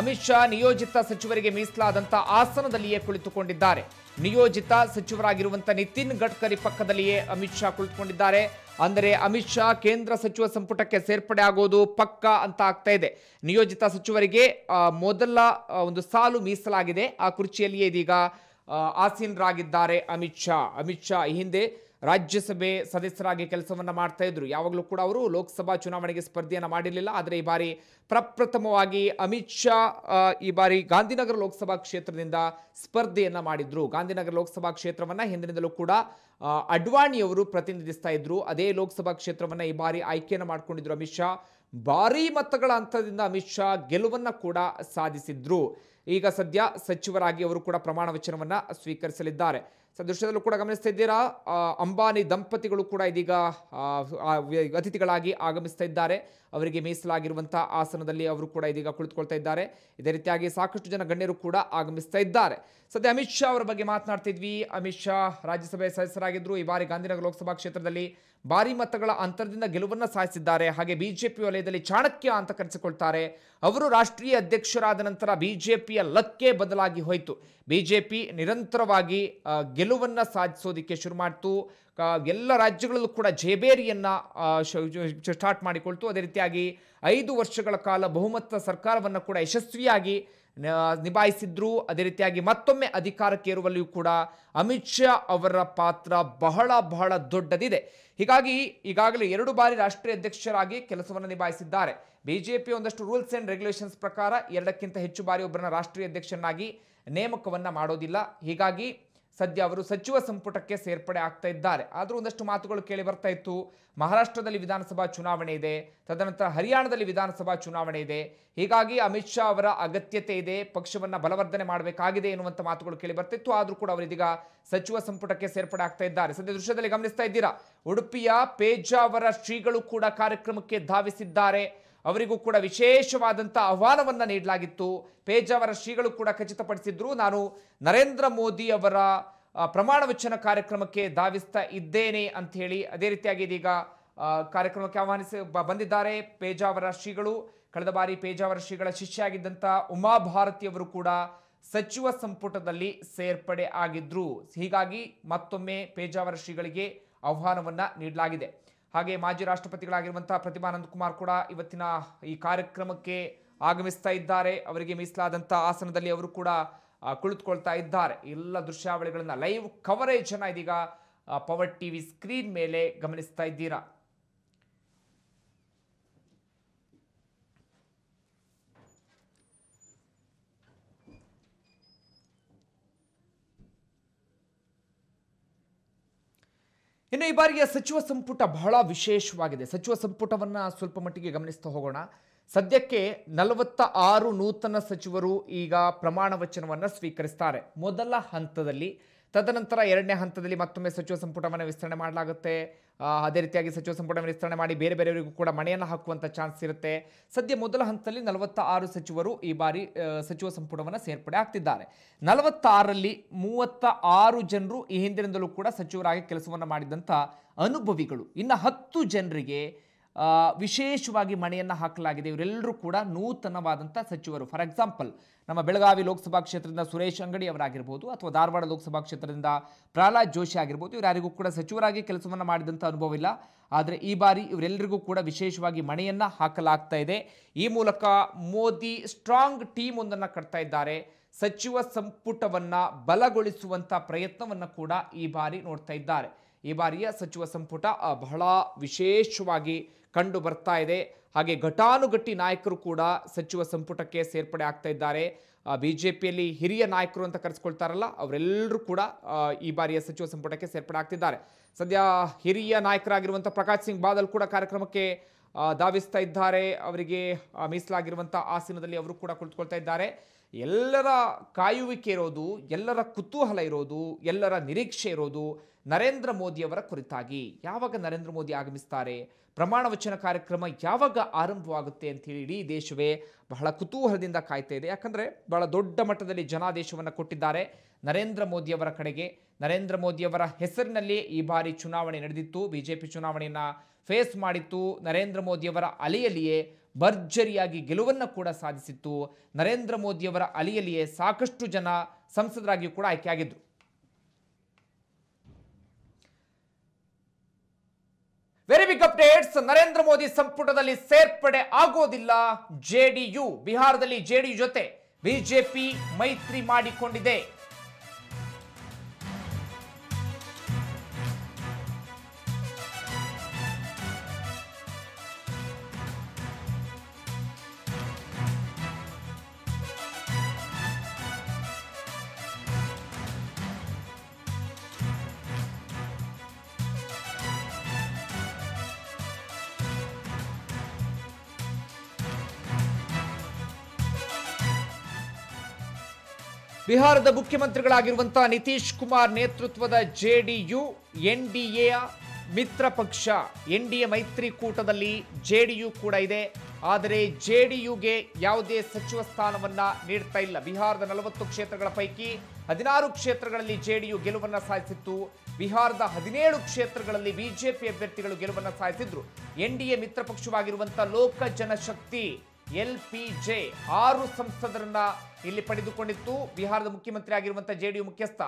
ಅಮಿತ್ ಶಾ ನಿಯೋಜಿತ ಸಚಿವರಿಗೆ ಮೀಸಲಾದಂತ ಆಸನದಲ್ಲಿಯೇ ಕುಳಿತುಕೊಂಡಿದ್ದಾರೆ. ನಿಯೋಜಿತ ಸಚಿವರಾಗಿರುವಂತ ನಿತಿನ್ ಗಡ್ಕರಿ ಪಕ್ಕದಲ್ಲಿಯೇ ಅಮಿತ್ ಶಾ ಕುಳಿತುಕೊಂಡಿದ್ದಾರೆ. ಅಂದರೆ ಅಮಿತ್ ಶಾ ಕೇಂದ್ರ ಸಚಿವ ಸಂಪುಟಕ್ಕೆ ಸೇರ್ಪಡೆ ಆಗೋದು ಪಕ್ಕ ಅಂತ ಆಗ್ತಾ ಇದೆ. ನಿಯೋಜಿತ ಸಚಿವರಿಗೆ ಮೊದಲ ಒಂದು ಸಾಲು ಮೀಸಲಾಗಿದೆ. ಆ ಕುರ್ಚಿಯಲ್ಲಿಯೇ ಇದೀಗ ಆಸೀನರಾಗಿದ್ದಾರೆ ಅಮಿತ್ ಶಾ. ಅಮಿತ್ ಶಾ ಈ ಹಿಂದೆ ರಾಜ್ಯಸಭೆ ಸದಸ್ಯರಾಗಿ ಕೆಲಸವನ್ನು ಮಾಡ್ತಾ ಇದ್ರು. ಯಾವಾಗಲೂ ಕೂಡ ಅವರು ಲೋಕಸಭಾ ಚುನಾವಣೆಗೆ ಸ್ಪರ್ಧೆಯನ್ನು ಮಾಡಿರಲಿಲ್ಲ. ಆದರೆ ಈ ಬಾರಿ ಪ್ರಪ್ರಥಮವಾಗಿ ಅಮಿತ್ ಶಾ ಈ ಬಾರಿ ಗಾಂಧಿನಗರ ಲೋಕಸಭಾ ಕ್ಷೇತ್ರದಿಂದ ಸ್ಪರ್ಧೆಯನ್ನು ಮಾಡಿದ್ರು. ಗಾಂಧಿನಗರ ಲೋಕಸಭಾ ಕ್ಷೇತ್ರವನ್ನು ಹಿಂದಿನಿಂದಲೂ ಕೂಡ ಅಡ್ವಾಣಿಯವರು ಪ್ರತಿನಿಧಿಸ್ತಾ ಇದ್ರು. ಅದೇ ಲೋಕಸಭಾ ಕ್ಷೇತ್ರವನ್ನು ಈ ಬಾರಿ ಆಯ್ಕೆಯನ್ನು ಮಾಡಿಕೊಂಡಿದ್ರು ಅಮಿತ್ ಶಾ. ಭಾರೀ ಮತಗಳ ಹಂತದಿಂದ ಅಮಿತ್ ಶಾ ಗೆಲುವನ್ನು ಕೂಡ ಸಾಧಿಸಿದ್ರು. ಈಗ ಸದ್ಯ ಸಚಿವರಾಗಿ ಅವರು ಕೂಡ ಪ್ರಮಾಣ ವಚನವನ್ನು ಸ್ವೀಕರಿಸಲಿದ್ದಾರೆ. ಸದೃಶ್ಯದಲ್ಲೂ ಕೂಡ ಗಮನಿಸ್ತಾ ಇದ್ದೀರಾ? ಅಂಬಾನಿ ದಂಪತಿಗಳು ಕೂಡ ಇದೀಗ ಅತಿಥಿಗಳಾಗಿ ಆಗಮಿಸ್ತಾ ಇದ್ದಾರೆ. ಅವರಿಗೆ ಮೀಸಲಾಗಿರುವಂತಹ ಆಸನದಲ್ಲಿ ಅವರು ಕೂಡ ಇದೀಗ ಕುಳಿತುಕೊಳ್ತಾ ಇದ್ದಾರೆ. ಇದೇ ರೀತಿಯಾಗಿ ಸಾಕಷ್ಟು ಜನ ಗಣ್ಯರು ಕೂಡ ಆಗಮಿಸ್ತಾ ಇದ್ದಾರೆ. ಸದ್ಯ ಅಮಿತ್ ಶಾ ಅವರ ಬಗ್ಗೆ ಮಾತನಾಡ್ತಿದ್ವಿ. ಅಮಿತ್ ಶಾ ರಾಜ್ಯಸಭೆ ಸದಸ್ಯರಾಗಿದ್ದರು ಈ ಬಾರಿ ಗಾಂಧಿನಗರ ಲೋಕಸಭಾ ಕ್ಷೇತ್ರದಲ್ಲಿ ಭಾರಿ ಮತಗಳ ಅಂತರದಿಂದ ಗೆಲುವನ್ನು ಸಾಧಿಸಿದ್ದಾರೆ. ಹಾಗೆ ಬಿಜೆಪಿ ವಲಯದಲ್ಲಿ ಚಾಣಕ್ಯ ಅಂತ ಕರೆಸಿಕೊಳ್ತಾರೆ. ಅವರು ರಾಷ್ಟ್ರೀಯ ಅಧ್ಯಕ್ಷರಾದ ನಂತರ ಬಿಜೆಪಿಯ ಲಕ್ಕೆ ಬದಲಾಗಿ ಹೋಯಿತು. ಬಿಜೆಪಿ ನಿರಂತರವಾಗಿ ಗೆಲುವನ್ನು ಸಾಧಿಸೋದಕ್ಕೆ ಶುರು ಮಾಡ್ತು. ಎಲ್ಲ ರಾಜ್ಯಗಳಲ್ಲೂ ಕೂಡ ಜೇಬೇರಿಯನ್ನ ಸ್ಟಾರ್ಟ್ ಮಾಡಿಕೊಳ್ತು. ಅದೇ ರೀತಿಯಾಗಿ ಐದು ವರ್ಷಗಳ ಕಾಲ ಬಹುಮತ ಸರ್ಕಾರವನ್ನು ಕೂಡ ಯಶಸ್ವಿಯಾಗಿ ನಿಭಾಯಿಸಿದ್ರು. ಅದೇ ರೀತಿಯಾಗಿ ಮತ್ತೊಮ್ಮೆ ಅಧಿಕಾರಕ್ಕೆ ಏರುವಲ್ಲಿಯೂ ಕೂಡ ಅಮಿತ್ ಶಾ ಅವರ ಪಾತ್ರ ಬಹಳ ಬಹಳ ದೊಡ್ಡದಿದೆ. ಹೀಗಾಗಿ ಈಗಾಗಲೇ ಎರಡು ಬಾರಿ ರಾಷ್ಟ್ರೀಯ ಅಧ್ಯಕ್ಷರಾಗಿ ಕೆಲಸವನ್ನು ನಿಭಾಯಿಸಿದ್ದಾರೆ. ಬಿಜೆಪಿ ಒಂದಷ್ಟು ರೂಲ್ಸ್ ಆ್ಯಂಡ್ ರೆಗ್ಯುಲೇಷನ್ಸ್ ಪ್ರಕಾರ ಎರಡಕ್ಕಿಂತ ಹೆಚ್ಚು ಬಾರಿ ಒಬ್ಬರನ್ನ ರಾಷ್ಟ್ರೀಯ ಅಧ್ಯಕ್ಷನಾಗಿ ನೇಮಕವನ್ನು ಮಾಡೋದಿಲ್ಲ. ಹೀಗಾಗಿ ಸದ್ಯ ಅವರು ಸಚಿವ ಸಂಪುಟಕ್ಕೆ ಸೇರ್ಪಡೆ ಆಗ್ತಾ ಇದ್ದಾರೆ. ಆದರೂ ಒಂದಷ್ಟು ಮಾತುಗಳು ಕೇಳಿ ಬರ್ತಾ ಇತ್ತು. ಮಹಾರಾಷ್ಟ್ರದಲ್ಲಿ ವಿಧಾನಸಭಾ ಚುನಾವಣೆ ಇದೆ. ತದನಂತರ ಹರಿಯಾಣದಲ್ಲಿ ವಿಧಾನಸಭಾ ಚುನಾವಣೆ ಇದೆ. ಹೀಗಾಗಿ ಅಮಿತ್ ಶಾ ಅವರ ಅಗತ್ಯತೆ ಇದೆ. ಪಕ್ಷವನ್ನು ಬಲವರ್ಧನೆ ಮಾಡಬೇಕಾಗಿದೆ ಎನ್ನುವಂಥ ಮಾತುಗಳು ಕೇಳಿ ಬರ್ತಿತ್ತು. ಆದರೂ ಕೂಡ ಅವರು ಇದೀಗ ಸಚಿವ ಸಂಪುಟಕ್ಕೆ ಸೇರ್ಪಡೆ ಆಗ್ತಾ ಇದ್ದಾರೆ. ಸದ್ಯ ದೃಶ್ಯದಲ್ಲಿ ಗಮನಿಸ್ತಾ ಇದ್ದೀರಾ? ಉಡುಪಿಯ ಪೇಜಾವರ ಶ್ರೀಗಳು ಕೂಡ ಕಾರ್ಯಕ್ರಮಕ್ಕೆ ಧಾವಿಸಿದ್ದಾರೆ. ಅವರಿಗೂ ಕೂಡ ವಿಶೇಷವಾದಂಥ ಆಹ್ವಾನವನ್ನು ನೀಡಲಾಗಿತ್ತು. ಪೇಜಾವರ ಶ್ರೀಗಳು ಕೂಡ ಖಚಿತಪಡಿಸಿದ್ರು. ನಾನು ನರೇಂದ್ರ ಮೋದಿ ಅವರ ಪ್ರಮಾಣ ವಚನ ಕಾರ್ಯಕ್ರಮಕ್ಕೆ ಧಾವಿಸ್ತಾ ಇದ್ದೇನೆ ಅಂತ ಹೇಳಿ ಅದೇ ರೀತಿಯಾಗಿ ಇದೀಗ ಕಾರ್ಯಕ್ರಮಕ್ಕೆ ಆಹ್ವಾನಿಸಿ ಬಂದಿದ್ದಾರೆ ಪೇಜಾವರ ಶ್ರೀಗಳು. ಕಳೆದ ಬಾರಿ ಪೇಜಾವರ ಶ್ರೀಗಳ ಶಿಷ್ಯಾಗಿದ್ದಂಥ ಉಮಾಭಾರತಿ ಅವರು ಕೂಡ ಸಚಿವ ಸಂಪುಟದಲ್ಲಿ ಸೇರ್ಪಡೆ ಆಗಿದ್ರು. ಹೀಗಾಗಿ ಮತ್ತೊಮ್ಮೆ ಪೇಜಾವರ ಶ್ರೀಗಳಿಗೆ ಆಹ್ವಾನವನ್ನ ನೀಡಲಾಗಿದೆ. ಹಾಗೆ ಮಾಜಿ ರಾಷ್ಟ್ರಪತಿಗಳಾಗಿರುವಂತಹ ಪ್ರತಿಭಾನಂದ ಕುಮಾರ್ ಕೂಡ ಇವತ್ತಿನ ಈ ಕಾರ್ಯಕ್ರಮಕ್ಕೆ ಆಗಮಿಸ್ತಾ ಇದ್ದಾರೆ. ಅವರಿಗೆ ಮೀಸಲಾದಂಥ ಆಸನದಲ್ಲಿ ಅವರು ಕೂಡ ಕುಳಿತುಕೊಳ್ತಾ ಇದ್ದಾರೆ. ಎಲ್ಲ ದೃಶ್ಯಾವಳಿಗಳನ್ನ ಲೈವ್ ಕವರೇಜ್ ಅನ್ನ ಇದೀಗ ಪವರ್ ಟಿವಿ ಸ್ಕ್ರೀನ್ ಮೇಲೆ ಗಮನಿಸ್ತಾ ಇದ್ದೀರಾ? ಇನ್ನು ಈ ಬಾರಿಯ ಸಚಿವ ಸಂಪುಟ ಬಹಳ ವಿಶೇಷವಾಗಿದೆ. ಸಚಿವ ಸಂಪುಟವನ್ನು ಸ್ವಲ್ಪ ಮಟ್ಟಿಗೆ ಗಮನಿಸ್ತಾ ಹೋಗೋಣ. ಸದ್ಯಕ್ಕೆ ನಲವತ್ತ ಆರು ನೂತನ ಸಚಿವರು ಈಗ ಪ್ರಮಾಣ ವಚನವನ್ನು ಸ್ವೀಕರಿಸ್ತಾರೆ. ಮೊದಲ ಹಂತದಲ್ಲಿ ತದನಂತರ ಎರಡನೇ ಹಂತದಲ್ಲಿ ಮತ್ತೊಮ್ಮೆ ಸಚಿವ ಸಂಪುಟವನ್ನು ವಿಸ್ತರಣೆ ಮಾಡಲಾಗುತ್ತೆ. ಅದೇ ರೀತಿಯಾಗಿ ಸಚಿವ ಸಂಪುಟವನ್ನು ವಿಸ್ತರಣೆ ಮಾಡಿ ಬೇರೆ ಬೇರೆಯವರಿಗೂ ಕೂಡ ಮನೆಯನ್ನು ಹಾಕುವಂಥ ಚಾನ್ಸ್ ಇರುತ್ತೆ. ಸದ್ಯ ಮೊದಲ ಹಂತದಲ್ಲಿ ನಲವತ್ತ ಸಚಿವರು ಈ ಬಾರಿ ಸಚಿವ ಸಂಪುಟವನ್ನು ಸೇರ್ಪಡೆ ಆಗ್ತಿದ್ದಾರೆ. ನಲವತ್ತಾರರಲ್ಲಿ ಮೂವತ್ತ ಆರು ಜನರು ಈ ಹಿಂದಿನಿಂದಲೂ ಕೂಡ ಸಚಿವರಾಗಿ ಕೆಲಸವನ್ನು ಮಾಡಿದಂಥ ಅನುಭವಿಗಳು. ಇನ್ನು ಹತ್ತು ಜನರಿಗೆ ವಿಶೇಷವಾಗಿ ಮಣೆಯನ್ನು ಹಾಕಲಾಗಿದೆ. ಇವರೆಲ್ಲರೂ ಕೂಡ ನೂತನವಾದಂಥ ಸಚಿವರು. ಫಾರ್ ಎಕ್ಸಾಂಪಲ್ ನಮ್ಮ ಬೆಳಗಾವಿ ಲೋಕಸಭಾ ಕ್ಷೇತ್ರದಿಂದ ಸುರೇಶ್ ಅಂಗಡಿ ಅವರಾಗಿರ್ಬೋದು ಅಥವಾ ಧಾರವಾಡ ಲೋಕಸಭಾ ಕ್ಷೇತ್ರದಿಂದ ಪ್ರಹ್ಲಾದ್ ಜೋಶಿ ಆಗಿರ್ಬೋದು ಇವರು ಯಾರಿಗೂ ಕೂಡ ಸಚಿವರಾಗಿ ಕೆಲಸವನ್ನು ಮಾಡಿದಂಥ ಅನುಭವ ಇಲ್ಲ. ಆದರೆ ಈ ಬಾರಿ ಇವರೆಲ್ಲರಿಗೂ ಕೂಡ ವಿಶೇಷವಾಗಿ ಮಣೆಯನ್ನು ಹಾಕಲಾಗ್ತಾ ಇದೆ. ಈ ಮೂಲಕ ಮೋದಿ ಸ್ಟ್ರಾಂಗ್ ಟೀಮ್ ಒಂದನ್ನು ಕಟ್ತಾ ಇದ್ದಾರೆ. ಸಚಿವ ಸಂಪುಟವನ್ನು ಬಲಗೊಳಿಸುವಂಥ ಪ್ರಯತ್ನವನ್ನು ಕೂಡ ಈ ಬಾರಿ ನೋಡ್ತಾ ಇದ್ದಾರೆ. ಈ ಬಾರಿಯ ಸಚಿವ ಸಂಪುಟ ಬಹಳ ವಿಶೇಷವಾಗಿ ಕಂಡು ಬರ್ತಾ ಇದೆ. ಹಾಗೆ ಘಟಾನುಘಟಿ ನಾಯಕರು ಕೂಡ ಸಚಿವ ಸಂಪುಟಕ್ಕೆ ಸೇರ್ಪಡೆ ಆಗ್ತಾ ಇದ್ದಾರೆ. ಬಿ ಜೆ ಪಿಯಲ್ಲಿ ಹಿರಿಯ ನಾಯಕರು ಅಂತ ಕರೆಸ್ಕೊಳ್ತಾರಲ್ಲ, ಅವರೆಲ್ಲರೂ ಕೂಡ ಈ ಬಾರಿಯ ಸಚಿವ ಸಂಪುಟಕ್ಕೆ ಸೇರ್ಪಡೆ ಆಗ್ತಿದ್ದಾರೆ. ಸದ್ಯ ಹಿರಿಯ ನಾಯಕರಾಗಿರುವಂಥ ಪ್ರಕಾಶ್ ಸಿಂಗ್ ಬಾದಲ್ ಕೂಡ ಕಾರ್ಯಕ್ರಮಕ್ಕೆ ಧಾವಿಸ್ತಾ ಇದ್ದಾರೆ. ಅವರಿಗೆ ಮೀಸಲಾಗಿರುವಂಥ ಆಸನದಲ್ಲಿ ಅವರು ಕೂಡ ಕುಳಿತುಕೊಳ್ತಾ ಇದ್ದಾರೆ. ಎಲ್ಲರ ಕಾಯುವಿಕೆ ಇರೋದು, ಎಲ್ಲರ ಕುತೂಹಲ ಇರೋದು, ಎಲ್ಲರ ನಿರೀಕ್ಷೆ ಇರೋದು ನರೇಂದ್ರ ಮೋದಿಯವರ ಕುರಿತಾಗಿ. ಯಾವಾಗ ನರೇಂದ್ರ ಮೋದಿ ಆಗಮಿಸ್ತಾರೆ? ಪ್ರಮಾಣ ವಚನ ಕಾರ್ಯಕ್ರಮ ಯಾವಾಗ ಆರಂಭವಾಗುತ್ತೆ ಅಂತ ಹೇಳಿ ಇಡೀ ದೇಶವೇ ಬಹಳ ಕುತೂಹಲದಿಂದ ಕಾಯ್ತಾ ಇದೆ. ಯಾಕಂದರೆ ಬಹಳ ದೊಡ್ಡ ಮಟ್ಟದಲ್ಲಿ ಜನಾದೇಶವನ್ನು ಕೊಟ್ಟಿದ್ದಾರೆ ನರೇಂದ್ರ ಮೋದಿಯವರ ಕಡೆಗೆ. ನರೇಂದ್ರ ಮೋದಿಯವರ ಹೆಸರಿನಲ್ಲಿ ಈ ಬಾರಿ ಚುನಾವಣೆ ನಡೆದಿತ್ತು. ಬಿ ಜೆ ಪಿ ಚುನಾವಣೆಯನ್ನು ಫೇಸ್ ಮಾಡಿತ್ತು. ನರೇಂದ್ರ ಮೋದಿಯವರ ಅಲೆಯಲ್ಲಿಯೇ ಭರ್ಜರಿಯಾಗಿ ಗೆಲುವನ್ನು ಕೂಡ ಸಾಧಿಸಿತ್ತು. ನರೇಂದ್ರ ಮೋದಿಯವರ ಅಲೆಯಲ್ಲಿಯೇ ಸಾಕಷ್ಟು ಜನ ಸಂಸದರಾಗಿಯೂ ಕೂಡ ಆಯ್ಕೆಯಾಗಿದ್ದರು very big updates Narendra Modi ಸಂಪುಟದಲ್ಲಿ ಸೇರ್ಪಡೆ ಆಗೋದಿಲ್ಲ. ಜೆಡಿಯು, ಬಿಹಾರದಲ್ಲಿ ಜೆಡಿಯು ಜೊತೆ ಬಿಜೆಪಿ ಮೈತ್ರಿ ಮಾಡಿಕೊಂಡಿದೆ. ಬಿಹಾರದ ಮುಖ್ಯಮಂತ್ರಿಗಳಾಗಿರುವಂತಹ ನಿತೀಶ್ ಕುಮಾರ್ ನೇತೃತ್ವದ ಜೆಡಿಯು, ಎನ್ ಡಿ ಎ, ಮಿತ್ರ ಪಕ್ಷ, ಎನ್ ಡಿ ಎ ಮೈತ್ರಿಕೂಟದಲ್ಲಿ ಜೆಡಿಯು ಕೂಡ ಇದೆ. ಆದರೆ ಜೆಡಿಯುಗೆ ಯಾವುದೇ ಸಚಿವ ಸ್ಥಾನವನ್ನ ನೀಡ್ತಾ ಇಲ್ಲ. ಬಿಹಾರದ ನಲವತ್ತು ಕ್ಷೇತ್ರಗಳ ಪೈಕಿ ಹದಿನಾರು ಕ್ಷೇತ್ರಗಳಲ್ಲಿ ಜೆಡಿಯು ಗೆಲುವನ್ನ ಸಾಧಿಸಿತ್ತು. ಬಿಹಾರದ ಹದಿನೇಳು ಕ್ಷೇತ್ರಗಳಲ್ಲಿ ಬಿಜೆಪಿ ಅಭ್ಯರ್ಥಿಗಳು ಗೆಲುವನ್ನ ಸಾಧಿಸಿದ್ರು. ಎನ್ ಡಿ ಎ ಮಿತ್ರ ಪಕ್ಷವಾಗಿರುವಂತಹ Lok Janshakti L P J ಆರು ಸಂಸದರನ್ನ ಇಲ್ಲಿ ಪಡೆದುಕೊಂಡಿತ್ತು. ಬಿಹಾರದ ಮುಖ್ಯಮಂತ್ರಿ ಆಗಿರುವಂತಹ ಜೆಡಿಯು ಮುಖ್ಯಸ್ಥ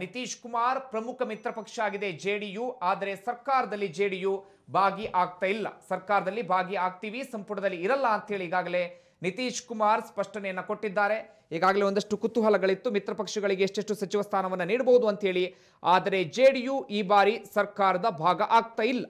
ನಿತೀಶ್ ಕುಮಾರ್ ಪ್ರಮುಖ ಮಿತ್ರ ಪಕ್ಷ ಆಗಿದೆ ಜೆಡಿಯು ಆದರೆ ಸರ್ಕಾರದಲ್ಲಿ ಜೆಡಿಯು ಭಾಗಿ ಆಗ್ತಾ ಇಲ್ಲ. ಸರ್ಕಾರದಲ್ಲಿ ಭಾಗಿ ಆಗ್ತೀವಿ, ಸಂಪುಟದಲ್ಲಿ ಇರಲ್ಲ ಅಂತೇಳಿ ಈಗಾಗಲೇ ನಿತೀಶ್ ಕುಮಾರ್ ಸ್ಪಷ್ಟನೆಯನ್ನ ಕೊಟ್ಟಿದ್ದಾರೆ. ಈಗಾಗಲೇ ಒಂದಷ್ಟು ಕುತೂಹಲಗಳಿತ್ತು. ಮಿತ್ರ ಪಕ್ಷಗಳಿಗೆ ಎಷ್ಟೆಷ್ಟು ಸಚಿವ ಸ್ಥಾನವನ್ನು ನೀಡಬಹುದು ಅಂತೇಳಿ, ಆದರೆ ಜೆಡಿಯು ಈ ಬಾರಿ ಸರ್ಕಾರದ ಭಾಗ ಆಗ್ತಾ ಇಲ್ಲ.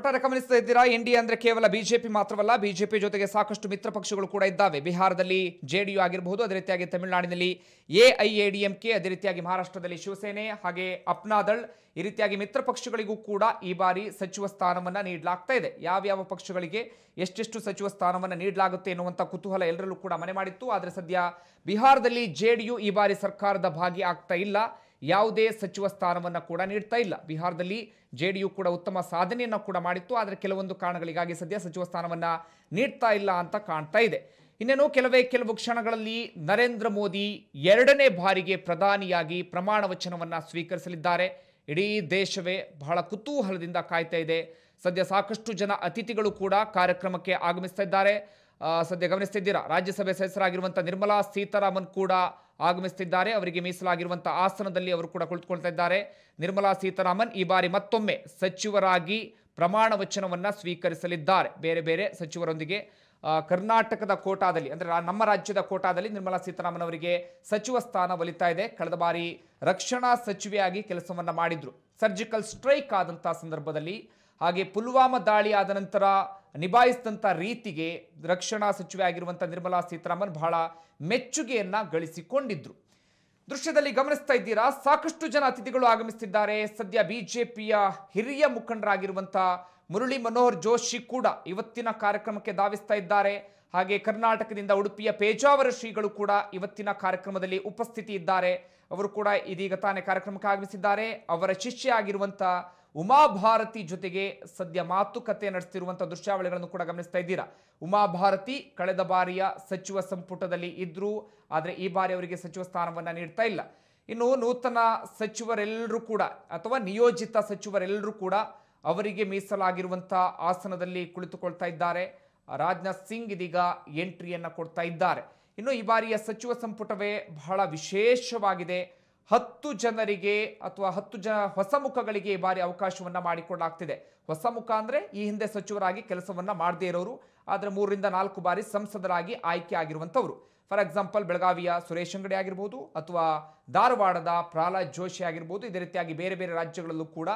ಒಟ್ಟಾರೆ ಗಮನಿಸ್ತಾ ಇದ್ದೀರಾ? ಇಂಡಿಯಾ ಅಂದ್ರೆ ಕೇವಲ ಬಿಜೆಪಿ ಮಾತ್ರವಲ್ಲ, ಬಿಜೆಪಿ ಜೊತೆಗೆ ಸಾಕಷ್ಟು ಮಿತ್ರ ಪಕ್ಷಗಳು ಕೂಡ ಇದ್ದಾವೆ. ಬಿಹಾರದಲ್ಲಿ ಜೆಡಿಯು ಆಗಿರಬಹುದು, ಅದೇ ರೀತಿಯಾಗಿ ತಮಿಳುನಾಡಿನಲ್ಲಿ ಎಐಎಡಿಎಂಕೆ ಅದೇ ರೀತಿಯಾಗಿ ಮಹಾರಾಷ್ಟ್ರದಲ್ಲಿ ಶಿವಸೇನೆ, ಹಾಗೆ ಅಪ್ನಾದಳ್ ಈ ರೀತಿಯಾಗಿ ಮಿತ್ರ ಪಕ್ಷಗಳಿಗೂ ಕೂಡ ಈ ಬಾರಿ ಸಚಿವ ಸ್ಥಾನವನ್ನ ನೀಡಲಾಗ್ತಾ ಇದೆ. ಯಾವ್ಯಾವ ಪಕ್ಷಗಳಿಗೆ ಎಷ್ಟೆಷ್ಟು ಸಚಿವ ಸ್ಥಾನವನ್ನ ನೀಡಲಾಗುತ್ತೆ ಎನ್ನುವಂತ ಕುತೂಹಲ ಎಲ್ಲರಲ್ಲೂ ಕೂಡ ಮನೆ ಮಾಡಿತ್ತು. ಆದರೆ ಸದ್ಯ ಬಿಹಾರದಲ್ಲಿ ಜೆಡಿಯು ಈ ಬಾರಿ ಸರ್ಕಾರದ ಭಾಗಿ ಆಗ್ತಾ ಇಲ್ಲ. ಯಾವುದೇ ಸಚಿವ ಸ್ಥಾನವನ್ನು ಕೂಡ ನೀಡ್ತಾ ಇಲ್ಲ. ಬಿಹಾರದಲ್ಲಿ ಜೆಡಿಯು ಕೂಡ ಉತ್ತಮ ಸಾಧನೆಯನ್ನು ಕೂಡ ಮಾಡಿತ್ತು. ಆದರೆ ಕೆಲವೊಂದು ಕಾರಣಗಳಿಗಾಗಿ ಸದ್ಯ ಸಚಿವ ಸ್ಥಾನವನ್ನು ನೀಡ್ತಾ ಇಲ್ಲ ಅಂತ ಕಾಣ್ತಾ ಇದೆ. ಇನ್ನೇನು ಕೆಲವೇ ಕೆಲವು ಕ್ಷಣಗಳಲ್ಲಿ ನರೇಂದ್ರ ಮೋದಿ ಎರಡನೇ ಬಾರಿಗೆ ಪ್ರಧಾನಿಯಾಗಿ ಪ್ರಮಾಣ ವಚನವನ್ನು ಸ್ವೀಕರಿಸಲಿದ್ದಾರೆ. ಇಡೀ ದೇಶವೇ ಬಹಳ ಕುತೂಹಲದಿಂದ ಕಾಯ್ತಾ ಇದೆ. ಸದ್ಯ ಸಾಕಷ್ಟು ಜನ ಅತಿಥಿಗಳು ಕೂಡ ಕಾರ್ಯಕ್ರಮಕ್ಕೆ ಆಗಮಿಸ್ತಾ ಇದ್ದಾರೆ. ಸದ್ಯ ಗಮನಿಸ್ತಿದ್ದೀರಾ ರಾಜ್ಯಸಭೆ ಸದಸ್ಯರಾಗಿರುವಂಥ ನಿರ್ಮಲಾ ಸೀತಾರಾಮನ್ ಕೂಡ ಆಗಮಿಸ್ತಿದ್ದಾರೆ ಅವರಿಗೆ ಮೀಸಲಾಗಿರುವಂತಹ ಆಸನದಲ್ಲಿ ಅವರು ಕೂಡ ಕುಳಿತುಕೊಳ್ತಾ ಇದ್ದಾರೆ ನಿರ್ಮಲಾ ಸೀತಾರಾಮನ್ ಈ ಬಾರಿ ಮತ್ತೊಮ್ಮೆ ಸಚಿವರಾಗಿ ಪ್ರಮಾಣ ವಚನವನ್ನ ಸ್ವೀಕರಿಸಲಿದ್ದಾರೆ. ಬೇರೆ ಬೇರೆ ಸಚಿವರೊಂದಿಗೆ ಕರ್ನಾಟಕದ ಕೋಟಾದಲ್ಲಿ, ಅಂದರೆ ನಮ್ಮ ರಾಜ್ಯದ ಕೋಟಾದಲ್ಲಿ ನಿರ್ಮಲಾ ಸೀತಾರಾಮನ್ ಅವರಿಗೆ ಸಚಿವ ಸ್ಥಾನ ಒಲಿತಾ ಇದೆ. ಕಳೆದ ಬಾರಿ ರಕ್ಷಣಾ ಸಚಿವೆಯಾಗಿ ಕೆಲಸವನ್ನು ಮಾಡಿದ್ರು. ಸರ್ಜಿಕಲ್ ಸ್ಟ್ರೈಕ್ ಆದಂತಹ ಸಂದರ್ಭದಲ್ಲಿ, ಹಾಗೆ ಪುಲ್ವಾಮಾ ದಾಳಿ ಆದ ನಂತರ ನಿಭಾಯಿಸಿದಂಥ ರೀತಿಗೆ ರಕ್ಷಣಾ ಸಚಿವೆ ಆಗಿರುವಂಥ ನಿರ್ಮಲಾ ಸೀತಾರಾಮನ್ ಬಹಳ ಮೆಚ್ಚುಗೆಯನ್ನ ಗಳಿಸಿಕೊಂಡಿದ್ರು. ದೃಶ್ಯದಲ್ಲಿ ಗಮನಿಸ್ತಾ ಇದ್ದೀರಾ? ಸಾಕಷ್ಟು ಜನ ಅತಿಥಿಗಳು ಆಗಮಿಸುತ್ತಿದ್ದಾರೆ ಸದ್ಯ ಬಿಜೆಪಿಯ ಹಿರಿಯ ಮುಖಂಡರಾಗಿರುವಂಥ ಮುರಳಿ ಮನೋಹರ್ ಜೋಶಿ ಕೂಡ ಇವತ್ತಿನ ಕಾರ್ಯಕ್ರಮಕ್ಕೆ ಧಾವಿಸ್ತಾ ಇದ್ದಾರೆ. ಹಾಗೆ ಕರ್ನಾಟಕದಿಂದ ಉಡುಪಿಯ ಪೇಜಾವರ ಶ್ರೀಗಳು ಕೂಡ ಇವತ್ತಿನ ಕಾರ್ಯಕ್ರಮದಲ್ಲಿ ಉಪಸ್ಥಿತಿ ಇದ್ದಾರೆ. ಅವರು ಕೂಡ ಇದೀಗ ತಾನೇ ಕಾರ್ಯಕ್ರಮಕ್ಕೆ ಆಗಮಿಸಿದ್ದಾರೆ. ಅವರ ಶಿಷ್ಯ ಆಗಿರುವಂಥ ಉಮಾಭಾರತಿ ಜೊತೆಗೆ ಸದ್ಯ ಮಾತುಕತೆ ನಡೆಸ್ತಿರುವಂಥ ದೃಶ್ಯಾವಳಿಗಳನ್ನು ಕೂಡ ಗಮನಿಸ್ತಾ ಇದ್ದೀರಾ? ಉಮಾಭಾರತಿ ಕಳೆದ ಬಾರಿಯ ಸಚಿವ ಸಂಪುಟದಲ್ಲಿ ಇದ್ರು, ಆದರೆ ಈ ಬಾರಿ ಅವರಿಗೆ ಸಚಿವ ಸ್ಥಾನವನ್ನ ನೀಡ್ತಾ ಇಲ್ಲ. ಇನ್ನು ನೂತನ ಸಚಿವರೆಲ್ಲರೂ ಕೂಡ, ಅಥವಾ ನಿಯೋಜಿತ ಸಚಿವರೆಲ್ಲರೂ ಕೂಡ ಅವರಿಗೆ ಮೀಸಲಾಗಿರುವಂಥ ಆಸನದಲ್ಲಿ ಕುಳಿತುಕೊಳ್ತಾ ಇದ್ದಾರೆ. ರಾಜನಾಥ್ ಸಿಂಗ್ ಇದೀಗ ಎಂಟ್ರಿಯನ್ನ ಕೊಡ್ತಾ ಇದ್ದಾರೆ. ಇನ್ನು ಈ ಬಾರಿಯ ಸಚಿವ ಸಂಪುಟವೇ ಬಹಳ ವಿಶೇಷವಾಗಿದೆ. ಹತ್ತು ಜನರಿಗೆ ಅಥವಾ ಹತ್ತು ಜನ ಹೊಸ ಮುಖಗಳಿಗೆ ಈ ಬಾರಿ ಅವಕಾಶವನ್ನ ಮಾಡಿಕೊಡಲಾಗ್ತಿದೆ. ಹೊಸ ಮುಖ ಅಂದ್ರೆ ಈ ಹಿಂದೆ ಸಚಿವರಾಗಿ ಕೆಲಸವನ್ನ ಮಾಡದೇ ಇರೋರು, ಆದರೆ ಮೂರರಿಂದ ನಾಲ್ಕು ಬಾರಿ ಸಂಸದರಾಗಿ ಆಯ್ಕೆ ಆಗಿರುವಂಥವ್ರು. ಫಾರ್ ಎಕ್ಸಾಂಪಲ್ ಬೆಳಗಾವಿಯ ಸುರೇಶ್ ಅಂಗಡಿ ಆಗಿರ್ಬೋದು ಅಥವಾ ಧಾರವಾಡದ ಪ್ರಹ್ಲಾದ್ ಜೋಶಿ ಆಗಿರ್ಬೋದು, ಇದೇ ರೀತಿಯಾಗಿ ಬೇರೆ ಬೇರೆ ರಾಜ್ಯಗಳಲ್ಲೂ ಕೂಡ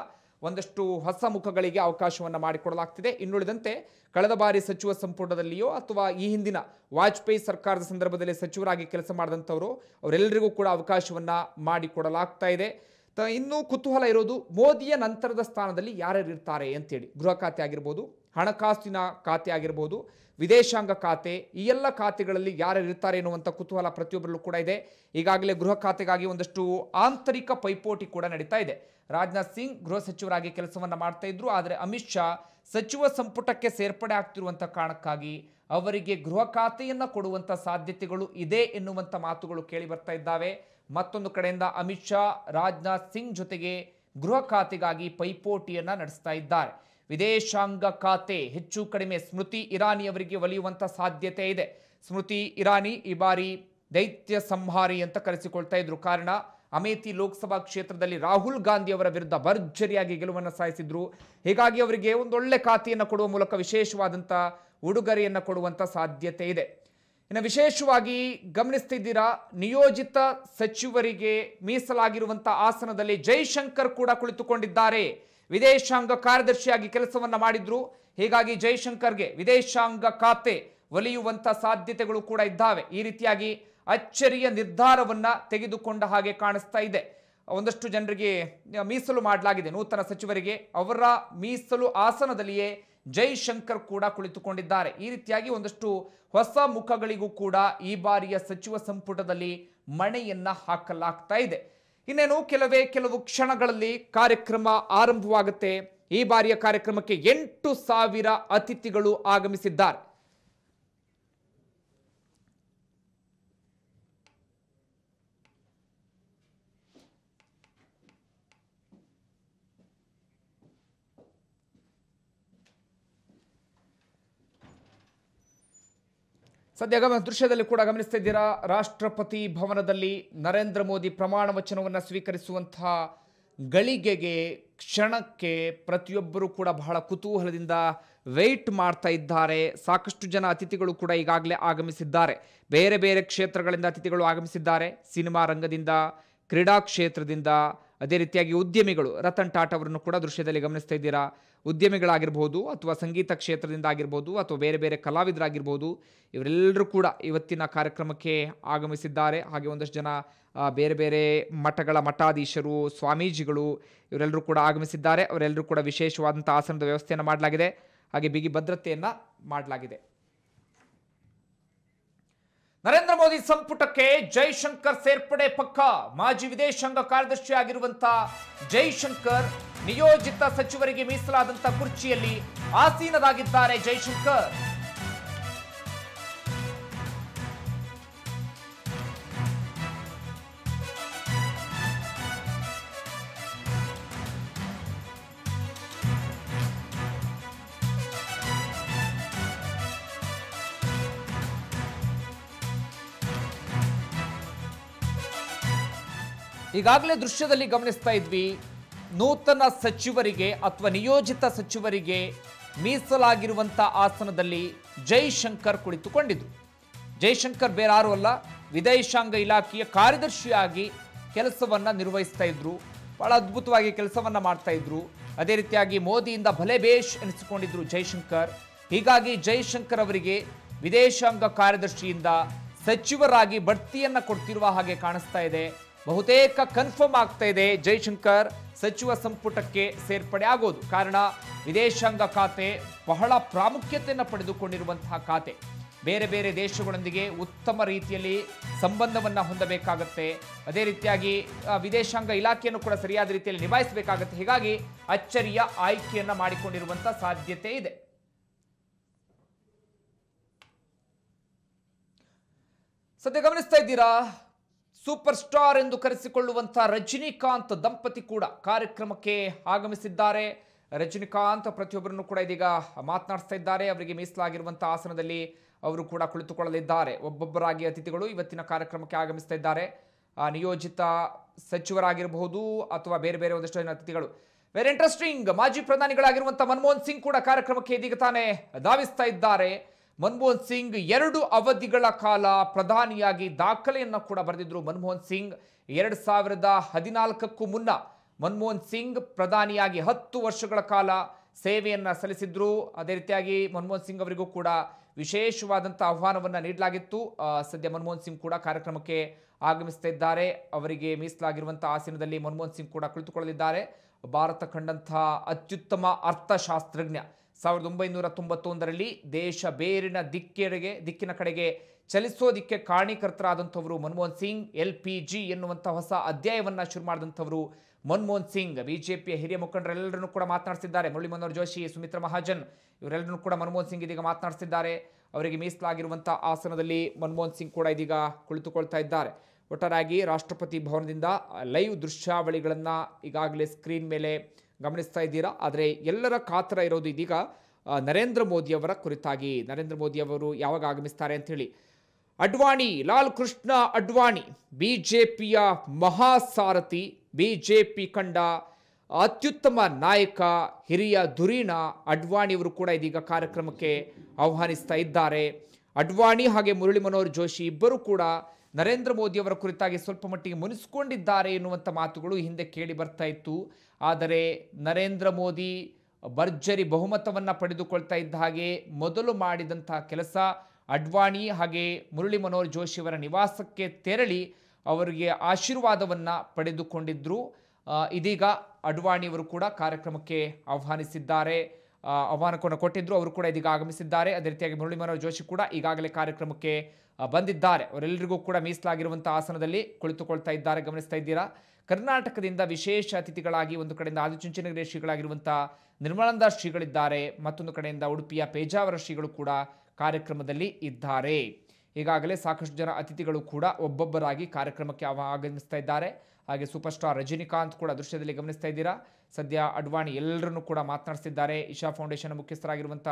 ಒಂದಷ್ಟು ಹೊಸ ಮುಖಗಳಿಗೆ ಅವಕಾಶವನ್ನು ಮಾಡಿಕೊಡಲಾಗ್ತಿದೆ. ಇನ್ನುಳಿದಂತೆ ಕಳೆದ ಬಾರಿ ಸಚಿವ ಸಂಪುಟದಲ್ಲಿಯೋ ಅಥವಾ ಈ ಹಿಂದಿನ ವಾಜಪೇಯಿ ಸರ್ಕಾರದ ಸಂದರ್ಭದಲ್ಲಿ ಸಚಿವರಾಗಿ ಕೆಲಸ ಮಾಡಿದಂಥವರು ಅವರೆಲ್ಲರಿಗೂ ಕೂಡ ಅವಕಾಶವನ್ನು ಮಾಡಿಕೊಡಲಾಗ್ತಾ ಇದೆ. ತ, ಇನ್ನೂ ಕುತೂಹಲ ಇರೋದು ಮೋದಿಯ ನಂತರದ ಸ್ಥಾನದಲ್ಲಿ ಯಾರ್ಯಾರು ಇರ್ತಾರೆ ಅಂತೇಳಿ. ಗೃಹ ಖಾತೆ ಆಗಿರ್ಬೋದು, ಹಣಕಾಸಿನ ಖಾತೆ ಆಗಿರ್ಬೋದು ವಿದೇಶಾಂಗ ಖಾತೆ, ಈ ಎಲ್ಲ ಖಾತೆಗಳಲ್ಲಿ ಯಾರ್ಯಾರಿರ್ತಾರೆ ಎನ್ನುವಂಥ ಕುತೂಹಲ ಪ್ರತಿಯೊಬ್ಬರಲ್ಲೂ ಕೂಡ ಇದೆ. ಈಗಾಗಲೇ ಗೃಹ ಖಾತೆಗಾಗಿ ಒಂದಷ್ಟು ಆಂತರಿಕ ಪೈಪೋಟಿ ಕೂಡ ನಡೀತಾ ಇದೆ. ರಾಜನಾಥ್ ಸಿಂಗ್ ಗೃಹ ಸಚಿವರಾಗಿ ಕೆಲಸವನ್ನು ಮಾಡ್ತಾ ಇದ್ರು, ಆದರೆ ಅಮಿತ್ ಶಾ ಸಚಿವ ಸಂಪುಟಕ್ಕೆ ಸೇರ್ಪಡೆ ಆಗ್ತಿರುವಂಥ ಕಾರಣಕ್ಕಾಗಿ ಅವರಿಗೆ ಗೃಹ ಖಾತೆಯನ್ನು ಕೊಡುವಂಥ ಸಾಧ್ಯತೆಗಳು ಇದೆ ಎನ್ನುವಂಥ ಮಾತುಗಳು ಕೇಳಿ ಬರ್ತಾ ಇದ್ದಾವೆ. ಮತ್ತೊಂದು ಕಡೆಯಿಂದ ಅಮಿತ್ ಶಾ, ರಾಜನಾಥ್ ಸಿಂಗ್ ಜೊತೆಗೆ ಗೃಹ ಖಾತೆಗಾಗಿ ಪೈಪೋಟಿಯನ್ನು ನಡೆಸ್ತಾ ಇದ್ದಾರೆ. ವಿದೇಶಾಂಗ ಖಾತೆ ಹೆಚ್ಚು ಕಡಿಮೆ ಸ್ಮೃತಿ ಇರಾನಿ ಅವರಿಗೆ ಒಲಿಯುವಂಥ ಸಾಧ್ಯತೆ ಇದೆ. ಸ್ಮೃತಿ ಇರಾನಿ ಈ ಬಾರಿ ದೈತ್ಯ ಸಂಹಾರಿ ಅಂತ ಕರೆಸಿಕೊಳ್ತಾ ಇದ್ರು. ಕಾರಣ ಅಮೇಥಿ ಲೋಕಸಭಾ ಕ್ಷೇತ್ರದಲ್ಲಿ ರಾಹುಲ್ ಗಾಂಧಿ ಅವರ ವಿರುದ್ಧ ಭರ್ಜರಿಯಾಗಿ ಗೆಲುವನ್ನು ಸಾಯಿಸಿದ್ರು ಹೀಗಾಗಿ ಅವರಿಗೆ ಒಂದೊಳ್ಳೆ ಖಾತೆಯನ್ನು ಕೊಡುವ ಮೂಲಕ ವಿಶೇಷವಾದಂಥ ಉಡುಗೊರೆಯನ್ನು ಕೊಡುವಂಥ ಸಾಧ್ಯತೆ ಇದೆ. ಇನ್ನು ವಿಶೇಷವಾಗಿ ಗಮನಿಸ್ತಿದ್ದೀರಾ, ನಿಯೋಜಿತ ಸಚಿವರಿಗೆ ಮೀಸಲಾಗಿರುವಂಥ ಆಸನದಲ್ಲಿ ಜೈಶಂಕರ್ ಕೂಡ ಕುಳಿತುಕೊಂಡಿದ್ದಾರೆ. ವಿದೇಶಾಂಗ ಕಾರ್ಯದರ್ಶಿಯಾಗಿ ಕೆಲಸವನ್ನ ಮಾಡಿದ್ರು. ಹೀಗಾಗಿ ಜೈಶಂಕರ್ಗೆ ವಿದೇಶಾಂಗ ಖಾತೆ ಒಲಿಯುವಂಥ ಸಾಧ್ಯತೆಗಳು ಕೂಡ ಇದ್ದಾವೆ. ಈ ರೀತಿಯಾಗಿ ಅಚ್ಚರಿಯ ನಿರ್ಧಾರವನ್ನ ತೆಗೆದುಕೊಂಡ ಹಾಗೆ ಕಾಣಿಸ್ತಾ ಇದೆ. ಒಂದಷ್ಟು ಜನರಿಗೆ ಮೀಸಲು ಮಾಡಲಾಗಿದೆ. ನೂತನ ಸಚಿವರಿಗೆ ಅವರ ಮೀಸಲು ಆಸನದಲ್ಲಿಯೇ ಜೈಶಂಕರ್ ಕೂಡ ಕುಳಿತುಕೊಂಡಿದ್ದಾರೆ. ಈ ರೀತಿಯಾಗಿ ಒಂದಷ್ಟು ಹೊಸ ಮುಖಗಳಿಗೂ ಕೂಡ ಈ ಬಾರಿಯ ಸಚಿವ ಸಂಪುಟದಲ್ಲಿ ಮಣೆಯನ್ನ ಹಾಕಲಾಗ್ತಾ ಇದೆ. ಇನ್ನೇನು ಕೆಲವೇ ಕೆಲವು ಕ್ಷಣಗಳಲ್ಲಿ ಕಾರ್ಯಕ್ರಮ ಆರಂಭವಾಗುತ್ತೆ. ಈ ಬಾರಿಯ ಕಾರ್ಯಕ್ರಮಕ್ಕೆ ಎಂಟು ಸಾವಿರ ಅತಿಥಿಗಳು ಆಗಮಿಸಿದ್ದಾರೆ. ಸದ್ಯ ಗಮನ ದೃಶ್ಯದಲ್ಲಿ ಕೂಡ ಗಮನಿಸ್ತಾ ಇದ್ದೀರಾ, ರಾಷ್ಟ್ರಪತಿ ಭವನದಲ್ಲಿ ನರೇಂದ್ರ ಮೋದಿ ಪ್ರಮಾಣ ವಚನವನ್ನು ಸ್ವೀಕರಿಸುವಂತಹ ಗಳಿಗೆಗೆ, ಕ್ಷಣಕ್ಕೆ ಪ್ರತಿಯೊಬ್ಬರು ಕೂಡ ಬಹಳ ಕುತೂಹಲದಿಂದ ವೆಯ್ಟ್ ಮಾಡ್ತಾ ಇದ್ದಾರೆ. ಸಾಕಷ್ಟು ಜನ ಅತಿಥಿಗಳು ಕೂಡ ಈಗಾಗಲೇ ಆಗಮಿಸಿದ್ದಾರೆ. ಬೇರೆ ಬೇರೆ ಕ್ಷೇತ್ರಗಳಿಂದ ಅತಿಥಿಗಳು ಆಗಮಿಸಿದ್ದಾರೆ. ಸಿನಿಮಾ ರಂಗದಿಂದ, ಕ್ರೀಡಾ ಕ್ಷೇತ್ರದಿಂದ, ಅದೇ ರೀತಿಯಾಗಿ ಉದ್ಯಮಿಗಳು ರತನ್ ಟಾಟಾ ಅವರನ್ನು ಕೂಡ ದೃಶ್ಯದಲ್ಲಿ ಗಮನಿಸ್ತಾ ಇದ್ದೀರಾ. ಉದ್ಯಮಿಗಳಾಗಿರ್ಬೋದು ಅಥವಾ ಸಂಗೀತ ಕ್ಷೇತ್ರದಿಂದ ಆಗಿರ್ಬೋದು ಅಥವಾ ಬೇರೆ ಬೇರೆ ಕಲಾವಿದರಾಗಿರ್ಬೋದು, ಇವರೆಲ್ಲರೂ ಕೂಡ ಇವತ್ತಿನ ಕಾರ್ಯಕ್ರಮಕ್ಕೆ ಆಗಮಿಸಿದ್ದಾರೆ. ಹಾಗೆ ಒಂದಷ್ಟು ಜನ ಬೇರೆ ಬೇರೆ ಮಠಗಳ ಮಠಾಧೀಶರು, ಸ್ವಾಮೀಜಿಗಳು ಇವರೆಲ್ಲರೂ ಕೂಡ ಆಗಮಿಸಿದ್ದಾರೆ. ಅವರೆಲ್ಲರೂ ಕೂಡ ವಿಶೇಷವಾದಂಥ ಆಸನದ ವ್ಯವಸ್ಥೆಯನ್ನು ಮಾಡಲಾಗಿದೆ. ಹಾಗೆ ಬಿಗಿ ಭದ್ರತೆಯನ್ನು ಮಾಡಲಾಗಿದೆ. ನರೇಂದ್ರ ಮೋದಿ ಸಂಪುಟಕ್ಕೆ ಜೈಶಂಕರ್ ಸೇರ್ಪಡೆ ಪಕ್ಕ ಮಾಜಿ ವಿದೇಶಾಂಗ ಕಾರ್ಯದರ್ಶಿ ಆಗಿರುವಂತಹ ಜೈಶಂಕರ್ ನಿಯೋಜಿತ ಸಚಿವರಿಗೆ ಮೀಸಲಾದಂತ ಕುರ್ಚಿಯಲ್ಲಿ ಆಸೀನರಾಗಿದ್ದಾರೆ ಜೈಶಂಕರ್. ಈಗಾಗಲೇ ದೃಶ್ಯದಲ್ಲಿ ಗಮನಿಸ್ತಾ ಇದ್ವಿ, ನೂತನ ಸಚಿವರಿಗೆ ಅಥವಾ ನಿಯೋಜಿತ ಸಚಿವರಿಗೆ ಮೀಸಲಾಗಿರುವಂಥ ಆಸನದಲ್ಲಿ ಜೈಶಂಕರ್ ಕುಳಿತುಕೊಂಡಿದ್ರು ಜೈಶಂಕರ್ ಬೇರಾರು ಅಲ್ಲ, ವಿದೇಶಾಂಗ ಇಲಾಖೆಯ ಕಾರ್ಯದರ್ಶಿಯಾಗಿ ಕೆಲಸವನ್ನ ನಿರ್ವಹಿಸ್ತಾ ಇದ್ರು, ಬಹಳ ಅದ್ಭುತವಾಗಿ ಕೆಲಸವನ್ನ ಮಾಡ್ತಾ ಇದ್ರು. ಅದೇ ರೀತಿಯಾಗಿ ಮೋದಿಯಿಂದ ಭಲೆ ಬೇಷ್ ಎನಿಸಿಕೊಂಡಿದ್ರು ಜೈಶಂಕರ್. ಹೀಗಾಗಿ ಜೈಶಂಕರ್ ಅವರಿಗೆ ವಿದೇಶಾಂಗ ಕಾರ್ಯದರ್ಶಿಯಿಂದ ಸಚಿವರಾಗಿ ಬಡ್ತಿಯನ್ನ ಕೊಡ್ತಿರುವ ಹಾಗೆ ಕಾಣಿಸ್ತಾ ಇದೆ. ಬಹುತೇಕ ಕನ್ಫರ್ಮ್ ಆಗ್ತಾ ಇದೆ, ಜೈಶಂಕರ್ ಸಚಿವ ಸಂಪುಟಕ್ಕೆ ಸೇರ್ಪಡೆ ಆಗೋದು. ಕಾರಣ, ವಿದೇಶಾಂಗ ಖಾತೆ ಬಹಳ ಪ್ರಾಮುಖ್ಯತೆಯನ್ನು ಪಡೆದುಕೊಂಡಿರುವಂತಹ ಖಾತೆ. ಬೇರೆ ಬೇರೆ ದೇಶಗಳೊಂದಿಗೆ ಉತ್ತಮ ರೀತಿಯಲ್ಲಿ ಸಂಬಂಧವನ್ನು ಹೊಂದಬೇಕಾಗತ್ತೆ. ಅದೇ ರೀತಿಯಾಗಿ ವಿದೇಶಾಂಗ ಇಲಾಖೆಯನ್ನು ಕೂಡ ಸರಿಯಾದ ರೀತಿಯಲ್ಲಿ ನಿಭಾಯಿಸಬೇಕಾಗತ್ತೆ. ಹೀಗಾಗಿ ಅಚ್ಚರಿಯ ಆಯ್ಕೆಯನ್ನು ಮಾಡಿಕೊಂಡಿರುವಂಥ ಸಾಧ್ಯತೆ ಇದೆ. ಸದ್ಯ ಗಮನಿಸ್ತಾ ಇದ್ದೀರಾ? ಸೂಪರ್ ಸ್ಟಾರ್ ಎಂದು ಕರೆಸಿಕೊಳ್ಳುವಂತ ರಜನಿಕಾಂತ್ ದಂಪತಿ ಕೂಡ ಕಾರ್ಯಕ್ರಮಕ್ಕೆ ಆಗಮಿಸಿದ್ದಾರೆ. ರಜನಿಕಾಂತ್ ಪ್ರತಿಯೊಬ್ಬರನ್ನು ಕೂಡ ಇದೀಗ ಮಾತನಾಡಿಸ್ತಾ ಇದ್ದಾರೆ. ಅವರಿಗೆ ಮೀಸಲಾಗಿರುವಂತಹ ಆಸನದಲ್ಲಿ ಅವರು ಕೂಡ ಕುಳಿತುಕೊಳ್ಳಲಿದ್ದಾರೆ. ಒಬ್ಬೊಬ್ಬರಾಗಿ ಅತಿಥಿಗಳು ಇವತ್ತಿನ ಕಾರ್ಯಕ್ರಮಕ್ಕೆ ಆಗಮಿಸ್ತಾ ಇದ್ದಾರೆ. ನಿಯೋಜಿತ ಸಚಿವರಾಗಿರಬಹುದು ಅಥವಾ ಬೇರೆ ಬೇರೆ ಒಂದಷ್ಟು ಜನ ಅತಿಥಿಗಳು. ವೆರಿ ಇಂಟ್ರೆಸ್ಟಿಂಗ್ ಮಾಜಿ ಪ್ರಧಾನಿಗಳಾಗಿರುವಂಥ ಮನಮೋಹನ್ ಸಿಂಗ್ ಕೂಡ ಕಾರ್ಯಕ್ರಮಕ್ಕೆ ಇದೀಗ ತಾನೇ ಧಾವಿಸ್ತಾ ಇದ್ದಾರೆ. ಮನಮೋಹನ್ ಸಿಂಗ್ ಎರಡು ಅವಧಿಗಳ ಕಾಲ ಪ್ರಧಾನಿಯಾಗಿ ದಾಖಲೆಯನ್ನು ಕೂಡ ಬರೆದಿದ್ದರು ಮನಮೋಹನ್ ಸಿಂಗ್. ಎರಡು ಸಾವಿರದ ಹದಿನಾಲ್ಕಕ್ಕೂ ಮುನ್ನ ಮನಮೋಹನ್ ಸಿಂಗ್ ಪ್ರಧಾನಿಯಾಗಿ ಹತ್ತು ವರ್ಷಗಳ ಕಾಲ ಸೇವೆಯನ್ನು ಸಲ್ಲಿಸಿದ್ರು. ಅದೇ ರೀತಿಯಾಗಿ ಮನಮೋಹನ್ ಸಿಂಗ್ ಅವರಿಗೂ ಕೂಡ ವಿಶೇಷವಾದಂಥ ಆಹ್ವಾನವನ್ನು ನೀಡಲಾಗಿತ್ತು. ಸದ್ಯ ಮನಮೋಹನ್ ಸಿಂಗ್ ಕೂಡ ಕಾರ್ಯಕ್ರಮಕ್ಕೆ ಆಗಮಿಸ್ತಾ ಇದ್ದಾರೆ. ಅವರಿಗೆ ಮೀಸಲಾಗಿರುವಂಥ ಆಸನದಲ್ಲಿ ಮನಮೋಹನ್ ಸಿಂಗ್ ಕೂಡ ಕುಳಿತುಕೊಳ್ಳಲಿದ್ದಾರೆ. ಭಾರತ ಕಂಡಂತಹ ಅತ್ಯುತ್ತಮ ಅರ್ಥಶಾಸ್ತ್ರಜ್ಞ ಸಾವಿರದ ಒಂಬೈನೂರ ತೊಂಬತ್ತೊಂದರಲ್ಲಿ ದೇಶ ಬೇರಿನ ದಿಕ್ಕೆಡೆಗೆ, ದಿಕ್ಕಿನ ಕಡೆಗೆ ಚಲಿಸೋದಿಕ್ಕೆ ಕಾರಣೀಕರ್ತರಾದಂಥವರು Manmohan Singh, L P G ಎನ್ನುವಂಥ ಹೊಸ ಅಧ್ಯಾಯವನ್ನು ಶುರು ಮಾಡಿದಂಥವರು ಮನಮೋಹನ್ ಸಿಂಗ್. ಬಿಜೆಪಿಯ ಹಿರಿಯ ಮುಖಂಡರೆಲ್ಲರನ್ನೂ ಕೂಡ ಮಾತನಾಡಿಸಿದ್ದಾರೆ ಮುರಳಿ ಮನೋಹರ್ ಜೋಶಿ, ಸುಮಿತ್ರಾ ಮಹಾಜನ್, ಇವರೆಲ್ಲರನ್ನೂ ಕೂಡ ಮನಮೋಹನ್ ಸಿಂಗ್ ಇದೀಗ ಮಾತನಾಡಿಸಿದ್ದಾರೆ ಅವರಿಗೆ ಮೀಸಲಾಗಿರುವಂಥ ಆಸನದಲ್ಲಿ ಮನಮೋಹನ್ ಸಿಂಗ್ ಕೂಡ ಇದೀಗ ಕುಳಿತುಕೊಳ್ತಾ ಇದ್ದಾರೆ. ಒಟ್ಟಾರಾಗಿ ರಾಷ್ಟ್ರಪತಿ ಭವನದಿಂದ ಲೈವ್ ದೃಶ್ಯಾವಳಿಗಳನ್ನು ಈಗಾಗಲೇ ಸ್ಕ್ರೀನ್ ಮೇಲೆ ಗಮನಿಸ್ತಾ ಇದ್ದೀರಾ? ಆದರೆ ಎಲ್ಲರ ಕಾತರ ಇರೋದು ಇದೀಗ ನರೇಂದ್ರ ಮೋದಿಯವರ ಕುರಿತಾಗಿ. ನರೇಂದ್ರ ಮೋದಿಯವರು ಯಾವಾಗ ಆಗಮಿಸ್ತಾರೆ ಅಂಥೇಳಿ ಅಡ್ವಾಣಿ, ಲಾಲ್ ಕೃಷ್ಣ ಅಡ್ವಾಣಿ ಬಿ ಜೆ ಪಿಯ ಮಹಾಸಾರಥಿ ಪಿ ಕಂಡ ಅತ್ಯುತ್ತಮ ನಾಯಕ, ಹಿರಿಯ ಧುರೀಣ ಅಡ್ವಾಣಿಯವರು ಕೂಡ ಇದೀಗ ಕಾರ್ಯಕ್ರಮಕ್ಕೆ ಆಹ್ವಾನಿಸ್ತಾ ಇದ್ದಾರೆ. ಅಡ್ವಾಣಿ ಹಾಗೆ ಮುರಳಿ ಮನೋಹರ್ ಜೋಶಿ ಇಬ್ಬರು ಕೂಡ ನರೇಂದ್ರ ಮೋದಿಯವರ ಕುರಿತಾಗಿ ಸ್ವಲ್ಪ ಮಟ್ಟಿಗೆ ಮುನಿಸ್ಕೊಂಡಿದ್ದಾರೆ ಎನ್ನುವಂಥ ಮಾತುಗಳು ಹಿಂದೆ ಕೇಳಿ ಬರ್ತಾ ಇತ್ತು. ಆದರೆ ನರೇಂದ್ರ ಮೋದಿ ಭರ್ಜರಿ ಬಹುಮತವನ್ನು ಪಡೆದುಕೊಳ್ತಾ ಇದ್ದ ಹಾಗೆ ಮೊದಲು ಮಾಡಿದಂತಹ ಕೆಲಸ ಅಡ್ವಾಣಿ ಹಾಗೆ ಮುರಳಿ ಮನೋಹರ್ ಜೋಶಿಯವರ ನಿವಾಸಕ್ಕೆ ತೆರಳಿ ಅವರಿಗೆ ಆಶೀರ್ವಾದವನ್ನು ಪಡೆದುಕೊಂಡಿದ್ದರು ಇದೀಗ ಅಡ್ವಾಣಿಯವರು ಕೂಡ ಕಾರ್ಯಕ್ರಮಕ್ಕೆ ಆಹ್ವಾನಿಸಿದ್ದಾರೆ. ಆಹ್ವಾನ ಕೊಟ್ಟಿದ್ರು. ಅವರು ಕೂಡ ಇದೀಗ ಆಗಮಿಸಿದ್ದಾರೆ. ಅದೇ ರೀತಿಯಾಗಿ ಮುರಳಿ ಮನೋಹರ್ ಜೋಶಿ ಕೂಡ ಈಗಾಗಲೇ ಕಾರ್ಯಕ್ರಮಕ್ಕೆ ಬಂದಿದ್ದಾರೆ. ಅವರೆಲ್ಲರಿಗೂ ಕೂಡ ಮೀಸಲಾಗಿರುವಂಥ ಆಸನದಲ್ಲಿ ಕುಳಿತುಕೊಳ್ತಾ ಇದ್ದಾರೆ. ಗಮನಿಸ್ತಾ ಇದ್ದೀರಾ? ಕರ್ನಾಟಕದಿಂದ ವಿಶೇಷ ಅತಿಥಿಗಳಾಗಿ ಒಂದು ಕಡೆಯಿಂದ ಆದಿಚುಂಚನಗಿರಿ ಶ್ರೀಗಳಾಗಿರುವಂಥ ನಿರ್ಮಲಾನಂದ ಶ್ರೀಗಳಿದ್ದಾರೆ. ಮತ್ತೊಂದು ಕಡೆಯಿಂದ ಉಡುಪಿಯ ಪೇಜಾವರ ಶ್ರೀಗಳು ಕೂಡ ಕಾರ್ಯಕ್ರಮದಲ್ಲಿ ಇದ್ದಾರೆ. ಈಗಾಗಲೇ ಸಾಕಷ್ಟು ಜನ ಅತಿಥಿಗಳು ಕೂಡ ಒಬ್ಬೊಬ್ಬರಾಗಿ ಕಾರ್ಯಕ್ರಮಕ್ಕೆ ಆಗಮಿಸ್ತಾ ಇದ್ದಾರೆ. ಹಾಗೆ ಸೂಪರ್ ಸ್ಟಾರ್ ರಜನಿಕಾಂತ್ ಕೂಡ ದೃಶ್ಯದಲ್ಲಿ ಗಮನಿಸ್ತಾ ಇದ್ದೀರಾ? ಸದ್ಯ ಅಡ್ವಾಣಿ ಎಲ್ಲರನ್ನೂ ಕೂಡ ಮಾತನಾಡಿಸ್ತಿದ್ದಾರೆ. ಇಶಾ ಫೌಂಡೇಶನ್ ಮುಖ್ಯಸ್ಥರಾಗಿರುವಂಥ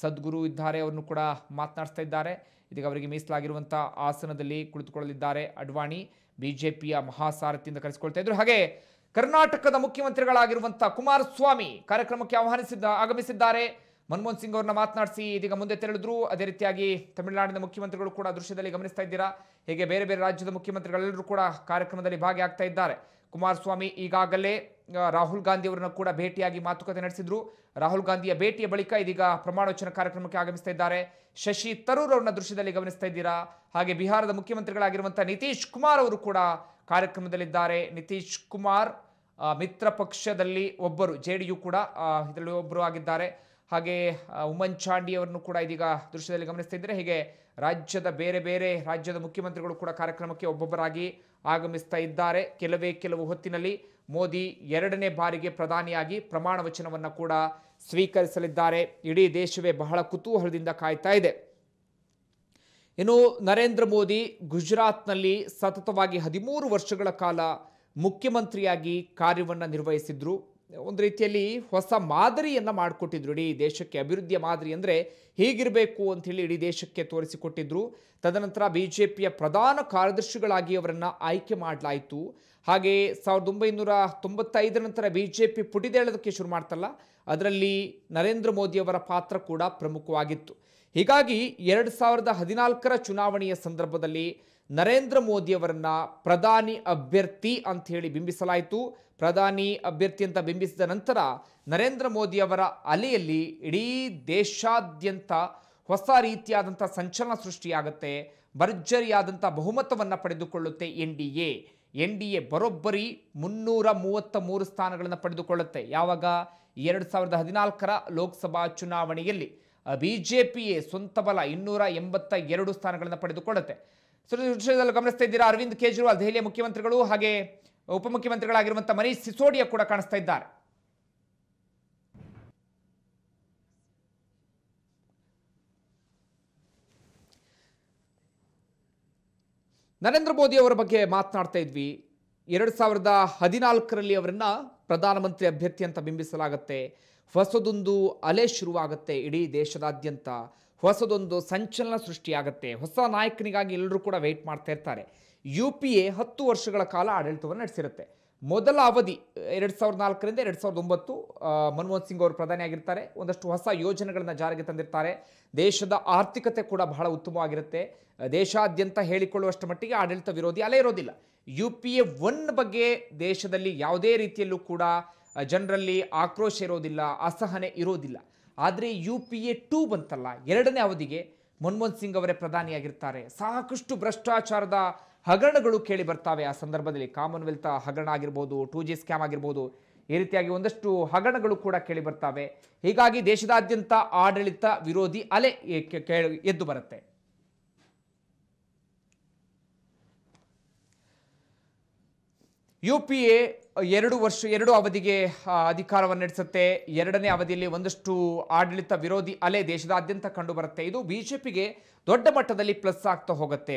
ಸದ್ಗುರು ಇದ್ದಾರೆ, ಅವರನ್ನು ಕೂಡ ಮಾತನಾಡಿಸ್ತಾ ಇದ್ದಾರೆ. ಇದೀಗ ಅವರಿಗೆ ಮೀಸಲಾಗಿರುವಂಥ ಆಸನದಲ್ಲಿ ಕುಳಿತುಕೊಳ್ಳಲಿದ್ದಾರೆ ಅಡ್ವಾಣಿ. ಬಿಜೆಪಿಯ ಮಹಾಸಾರಥಿಯಿಂದ ಕರೆಸಿಕೊಳ್ತಾ ಇದ್ರು. ಹಾಗೆ ಕರ್ನಾಟಕದ ಮುಖ್ಯಮಂತ್ರಿಗಳಾಗಿರುವಂಥ ಕುಮಾರಸ್ವಾಮಿ ಕಾರ್ಯಕ್ರಮಕ್ಕೆ ಆಹ್ವಾನಿಸಿದ್ದ, ಆಗಮಿಸಿದ್ದಾರೆ. ಮನಮೋಹನ್ ಸಿಂಗ್ ಅವರನ್ನ ಮಾತನಾಡಿಸಿ ಇದೀಗ ಮುಂದೆ ತೆರಳಿದ್ರು. ಅದೇ ರೀತಿಯಾಗಿ ತಮಿಳುನಾಡಿನ ಮುಖ್ಯಮಂತ್ರಿಗಳು ಕೂಡ ದೃಶ್ಯದಲ್ಲಿ ಗಮನಿಸ್ತಾ ಇದ್ದೀರಾ. ಹೇಗೆ ಬೇರೆ ಬೇರೆ ರಾಜ್ಯದ ಮುಖ್ಯಮಂತ್ರಿಗಳೆಲ್ಲರೂ ಕೂಡ ಕಾರ್ಯಕ್ರಮದಲ್ಲಿ ಭಾಗಿಯಾಗ್ತಾ ಇದ್ದಾರೆ. ಕುಮಾರಸ್ವಾಮಿ ಈಗಾಗಲೇ ರಾಹುಲ್ ಗಾಂಧಿ ಅವರನ್ನು ಕೂಡ ಭೇಟಿಯಾಗಿ ಮಾತುಕತೆ ನಡೆಸಿದ್ರು. ರಾಹುಲ್ ಗಾಂಧಿಯ ಭೇಟಿಯ ಬಳಿಕ ಇದೀಗ ಪ್ರಮಾಣೋಚನ ಕಾರ್ಯಕ್ರಮಕ್ಕೆ ಆಗಮಿಸ್ತಾ ಇದ್ದಾರೆ. ಶಶಿ ತರೂರ್ ಅವರನ್ನ ದೃಶ್ಯದಲ್ಲಿ ಗಮನಿಸ್ತಾ ಇದ್ದೀರಾ? ಹಾಗೆ ಬಿಹಾರದ ಮುಖ್ಯಮಂತ್ರಿಗಳಾಗಿರುವಂತಹ ನಿತೀಶ್ ಕುಮಾರ್ ಅವರು ಕೂಡ ಕಾರ್ಯಕ್ರಮದಲ್ಲಿದ್ದಾರೆ. ನಿತೀಶ್ ಕುಮಾರ್ ಮಿತ್ರ ಪಕ್ಷದಲ್ಲಿ ಒಬ್ಬರು, ಜೆ ಡಿ ಕೂಡ ಇದರಲ್ಲಿ ಒಬ್ಬರು ಆಗಿದ್ದಾರೆ. ಹಾಗೆ ಉಮನ್ ಚಾಂಡಿ ಅವರನ್ನು ಕೂಡ ಇದೀಗ ದೃಶ್ಯದಲ್ಲಿ ಗಮನಿಸ್ತಾ ಇದ್ದಾರೆ. ಹೀಗೆ ರಾಜ್ಯದ ಬೇರೆ ಬೇರೆ ರಾಜ್ಯದ ಮುಖ್ಯಮಂತ್ರಿಗಳು ಕೂಡ ಕಾರ್ಯಕ್ರಮಕ್ಕೆ ಒಬ್ಬೊಬ್ಬರಾಗಿ ಆಗಮಿಸ್ತಾ ಇದ್ದಾರೆ. ಕೆಲವೇ ಕೆಲವು ಹೊತ್ತಿನಲ್ಲಿ ಮೋದಿ ಎರಡನೇ ಬಾರಿಗೆ ಪ್ರಧಾನಿಯಾಗಿ ಪ್ರಮಾಣ ವಚನವನ್ನು ಕೂಡ ಸ್ವೀಕರಿಸಲಿದ್ದಾರೆ. ಇಡೀ ದೇಶವೇ ಬಹಳ ಕುತೂಹಲದಿಂದ ಕಾಯ್ತಾ ಇದೆ. ಇನ್ನು ನರೇಂದ್ರ ಮೋದಿ ಗುಜರಾತ್ನಲ್ಲಿ ಸತತವಾಗಿ ಹದಿಮೂರು ವರ್ಷಗಳ ಕಾಲ ಮುಖ್ಯಮಂತ್ರಿಯಾಗಿ ಕಾರ್ಯವನ್ನು ನಿರ್ವಹಿಸಿದ್ರು. ಒಂದು ರೀತಿಯಲ್ಲಿ ಹೊಸ ಮಾದರಿಯನ್ನು ಮಾಡಿಕೊಟ್ಟಿದ್ರು. ಇಡೀ ದೇಶಕ್ಕೆ ಅಭಿವೃದ್ಧಿಯ ಮಾದರಿ ಅಂದರೆ ಹೀಗಿರಬೇಕು ಅಂಥೇಳಿ ಇಡೀ ದೇಶಕ್ಕೆ ತೋರಿಸಿಕೊಟ್ಟಿದ್ರು. ತದನಂತರ ಬಿ ಜೆ ಪಿಯ ಪ್ರಧಾನ ಕಾರ್ಯದರ್ಶಿಗಳಾಗಿ ಅವರನ್ನು ಆಯ್ಕೆ ಮಾಡಲಾಯಿತು. ಹಾಗೆ ಸಾವಿರದ ಒಂಬೈನೂರ ತೊಂಬತ್ತೈದರ ನಂತರ ಬಿ ಜೆ ಪಿ ಪುಟಿದೇಳೋದಕ್ಕೆ ಶುರು ಮಾಡ್ತಲ್ಲ, ಅದರಲ್ಲಿ ನರೇಂದ್ರ ಮೋದಿಯವರ ಪಾತ್ರ ಕೂಡ ಪ್ರಮುಖವಾಗಿತ್ತು. ಹೀಗಾಗಿ ಎರಡು ಸಾವಿರದ ಹದಿನಾಲ್ಕರ ಚುನಾವಣೆಯ ಸಂದರ್ಭದಲ್ಲಿ ನರೇಂದ್ರ ಮೋದಿಯವರನ್ನು ಪ್ರಧಾನಿ ಅಭ್ಯರ್ಥಿ ಅಂಥೇಳಿ ಬಿಂಬಿಸಲಾಯಿತು. ಪ್ರಧಾನಿ ಅಭ್ಯರ್ಥಿ ಅಂತ ಬಿಂಬಿಸಿದ ನಂತರ ನರೇಂದ್ರ ಮೋದಿ ಅವರ ಅಲೆಯಲ್ಲಿ ಇಡೀ ದೇಶಾದ್ಯಂತ ಹೊಸ ರೀತಿಯಾದಂಥ ಸಂಚಲನ ಸೃಷ್ಟಿಯಾಗುತ್ತೆ, ಭರ್ಜರಿಯಾದಂಥ ಬಹುಮತವನ್ನು ಪಡೆದುಕೊಳ್ಳುತ್ತೆ N D A. N D A ಬರೋಬ್ಬರಿ ಮುನ್ನೂರ ಮೂವತ್ತ ಮೂರು ಸ್ಥಾನಗಳನ್ನು ಪಡೆದುಕೊಳ್ಳುತ್ತೆ. ಯಾವಾಗ? ಎರಡು ಸಾವಿರದ ಹದಿನಾಲ್ಕರ ಲೋಕಸಭಾ ಚುನಾವಣೆಯಲ್ಲಿ. ಬಿ ಜೆ ಪಿಯೇ ಸ್ವಂತ ಬಲ ಇನ್ನೂರ ಎಂಬತ್ತ ಎರಡು ಸ್ಥಾನಗಳನ್ನು ಪಡೆದುಕೊಳ್ಳುತ್ತೆ. ವಿಷಯದಲ್ಲಿ ಗಮನಿಸ್ತಾ ಇದ್ದೀರಾ? ಅರವಿಂದ್ ಕೇಜ್ರಿವಾಲ್, ದೆಹಲಿಯ ಮುಖ್ಯಮಂತ್ರಿಗಳು ಹಾಗೆ ಉಪಮುಖ್ಯಮಂತ್ರಿಗಳಾಗಿರುವಂಥ ಮನೀಶ್ ಸಿಸೋಡಿಯಾ ಕೂಡ ಕಾಣಿಸ್ತಾ ಇದ್ದಾರೆ. ನರೇಂದ್ರ ಮೋದಿ ಅವರ ಬಗ್ಗೆ ಮಾತನಾಡ್ತಾ ಇದ್ವಿ. ಎರಡು ಸಾವಿರದ ಹದಿನಾಲ್ಕರಲ್ಲಿ ಅವರನ್ನ ಪ್ರಧಾನಮಂತ್ರಿ ಅಭ್ಯರ್ಥಿ ಅಂತ ಬಿಂಬಿಸಲಾಗುತ್ತೆ. ಹೊಸದೊಂದು ಅಲೆ ಶುರುವಾಗುತ್ತೆ ಇಡೀ ದೇಶದಾದ್ಯಂತ. ಹೊಸದೊಂದು ಸಂಚಲನ ಸೃಷ್ಟಿಯಾಗುತ್ತೆ. ಹೊಸ ನಾಯಕನಿಗಾಗಿ ಎಲ್ಲರೂ ಕೂಡ ವೆಯ್ಟ್ ಮಾಡ್ತಾ ಇರ್ತಾರೆ. ಯು ಪಿ ಎ ಹತ್ತು ವರ್ಷಗಳ ಕಾಲ ಆಡಳಿತವನ್ನು ನಡೆಸಿರುತ್ತೆ. ಮೊದಲ ಅವಧಿ, ಎರಡು ಸಾವಿರದ ನಾಲ್ಕರಿಂದ ಎರಡು ಸಾವಿರದ ಒಂಬತ್ತು ಮನಮೋಹನ್ ಸಿಂಗ್ ಅವರು ಪ್ರಧಾನಿಯಾಗಿರ್ತಾರೆ ಒಂದಷ್ಟು ಹೊಸ ಯೋಜನೆಗಳನ್ನು ಜಾರಿಗೆ ತಂದಿರ್ತಾರೆ. ದೇಶದ ಆರ್ಥಿಕತೆ ಕೂಡ ಬಹಳ ಉತ್ತಮವಾಗಿರುತ್ತೆ. ದೇಶಾದ್ಯಂತ ಹೇಳಿಕೊಳ್ಳುವಷ್ಟು ಮಟ್ಟಿಗೆ ಆಡಳಿತ ವಿರೋಧಿ ಅಲೆ ಇರೋದಿಲ್ಲ. ಯು ಪಿ ಎ ಒನ್ ಬಗ್ಗೆ ದೇಶದಲ್ಲಿ ಯಾವುದೇ ರೀತಿಯಲ್ಲೂ ಕೂಡ ಜನರಲ್ಲಿ ಆಕ್ರೋಶ ಇರೋದಿಲ್ಲ, ಅಸಹನೆ ಇರೋದಿಲ್ಲ. ಆದರೆ ಯು ಪಿ ಎ ಟೂ ಬಂತಲ್ಲ, ಎರಡನೇ ಅವಧಿಗೆ ಮನಮೋಹನ್ ಸಿಂಗ್ ಅವರೇ ಪ್ರಧಾನಿಯಾಗಿರ್ತಾರೆ. ಸಾಕಷ್ಟು ಭ್ರಷ್ಟಾಚಾರದ ಹಗರಣಗಳು ಕೇಳಿ ಬರ್ತಾವೆ. ಆ ಸಂದರ್ಭದಲ್ಲಿ ಕಾಮನ್ವೆಲ್ತ್ ಹಗರಣ ಆಗಿರ್ಬೋದು, ಟೂ ಜಿ ಸ್ಕ್ಯಾಮ್ ಆಗಿರ್ಬೋದು, ಈ ರೀತಿಯಾಗಿ ಒಂದಷ್ಟು ಹಗರಣಗಳು ಕೂಡ ಕೇಳಿ ಬರ್ತಾವೆ. ಹೀಗಾಗಿ ದೇಶದಾದ್ಯಂತ ಆಡಳಿತ ವಿರೋಧಿ ಅಲೆ ಎದ್ದು ಬರುತ್ತೆ. ಯು ಪಿ ಎ ಎರಡು ವರ್ಷ, ಎರಡು ಅವಧಿಗೆ ಅಧಿಕಾರವನ್ನು ನಡೆಸುತ್ತೆ. ಎರಡನೇ ಅವಧಿಯಲ್ಲಿ ಒಂದಷ್ಟು ಆಡಳಿತ ವಿರೋಧಿ ಅಲೆ ದೇಶದಾದ್ಯಂತ ಕಂಡು ಬರುತ್ತೆ. ಇದು ಬಿಜೆಪಿಗೆ ದೊಡ್ಡ ಮಟ್ಟದಲ್ಲಿ ಪ್ಲಸ್ ಆಗ್ತಾ ಹೋಗುತ್ತೆ.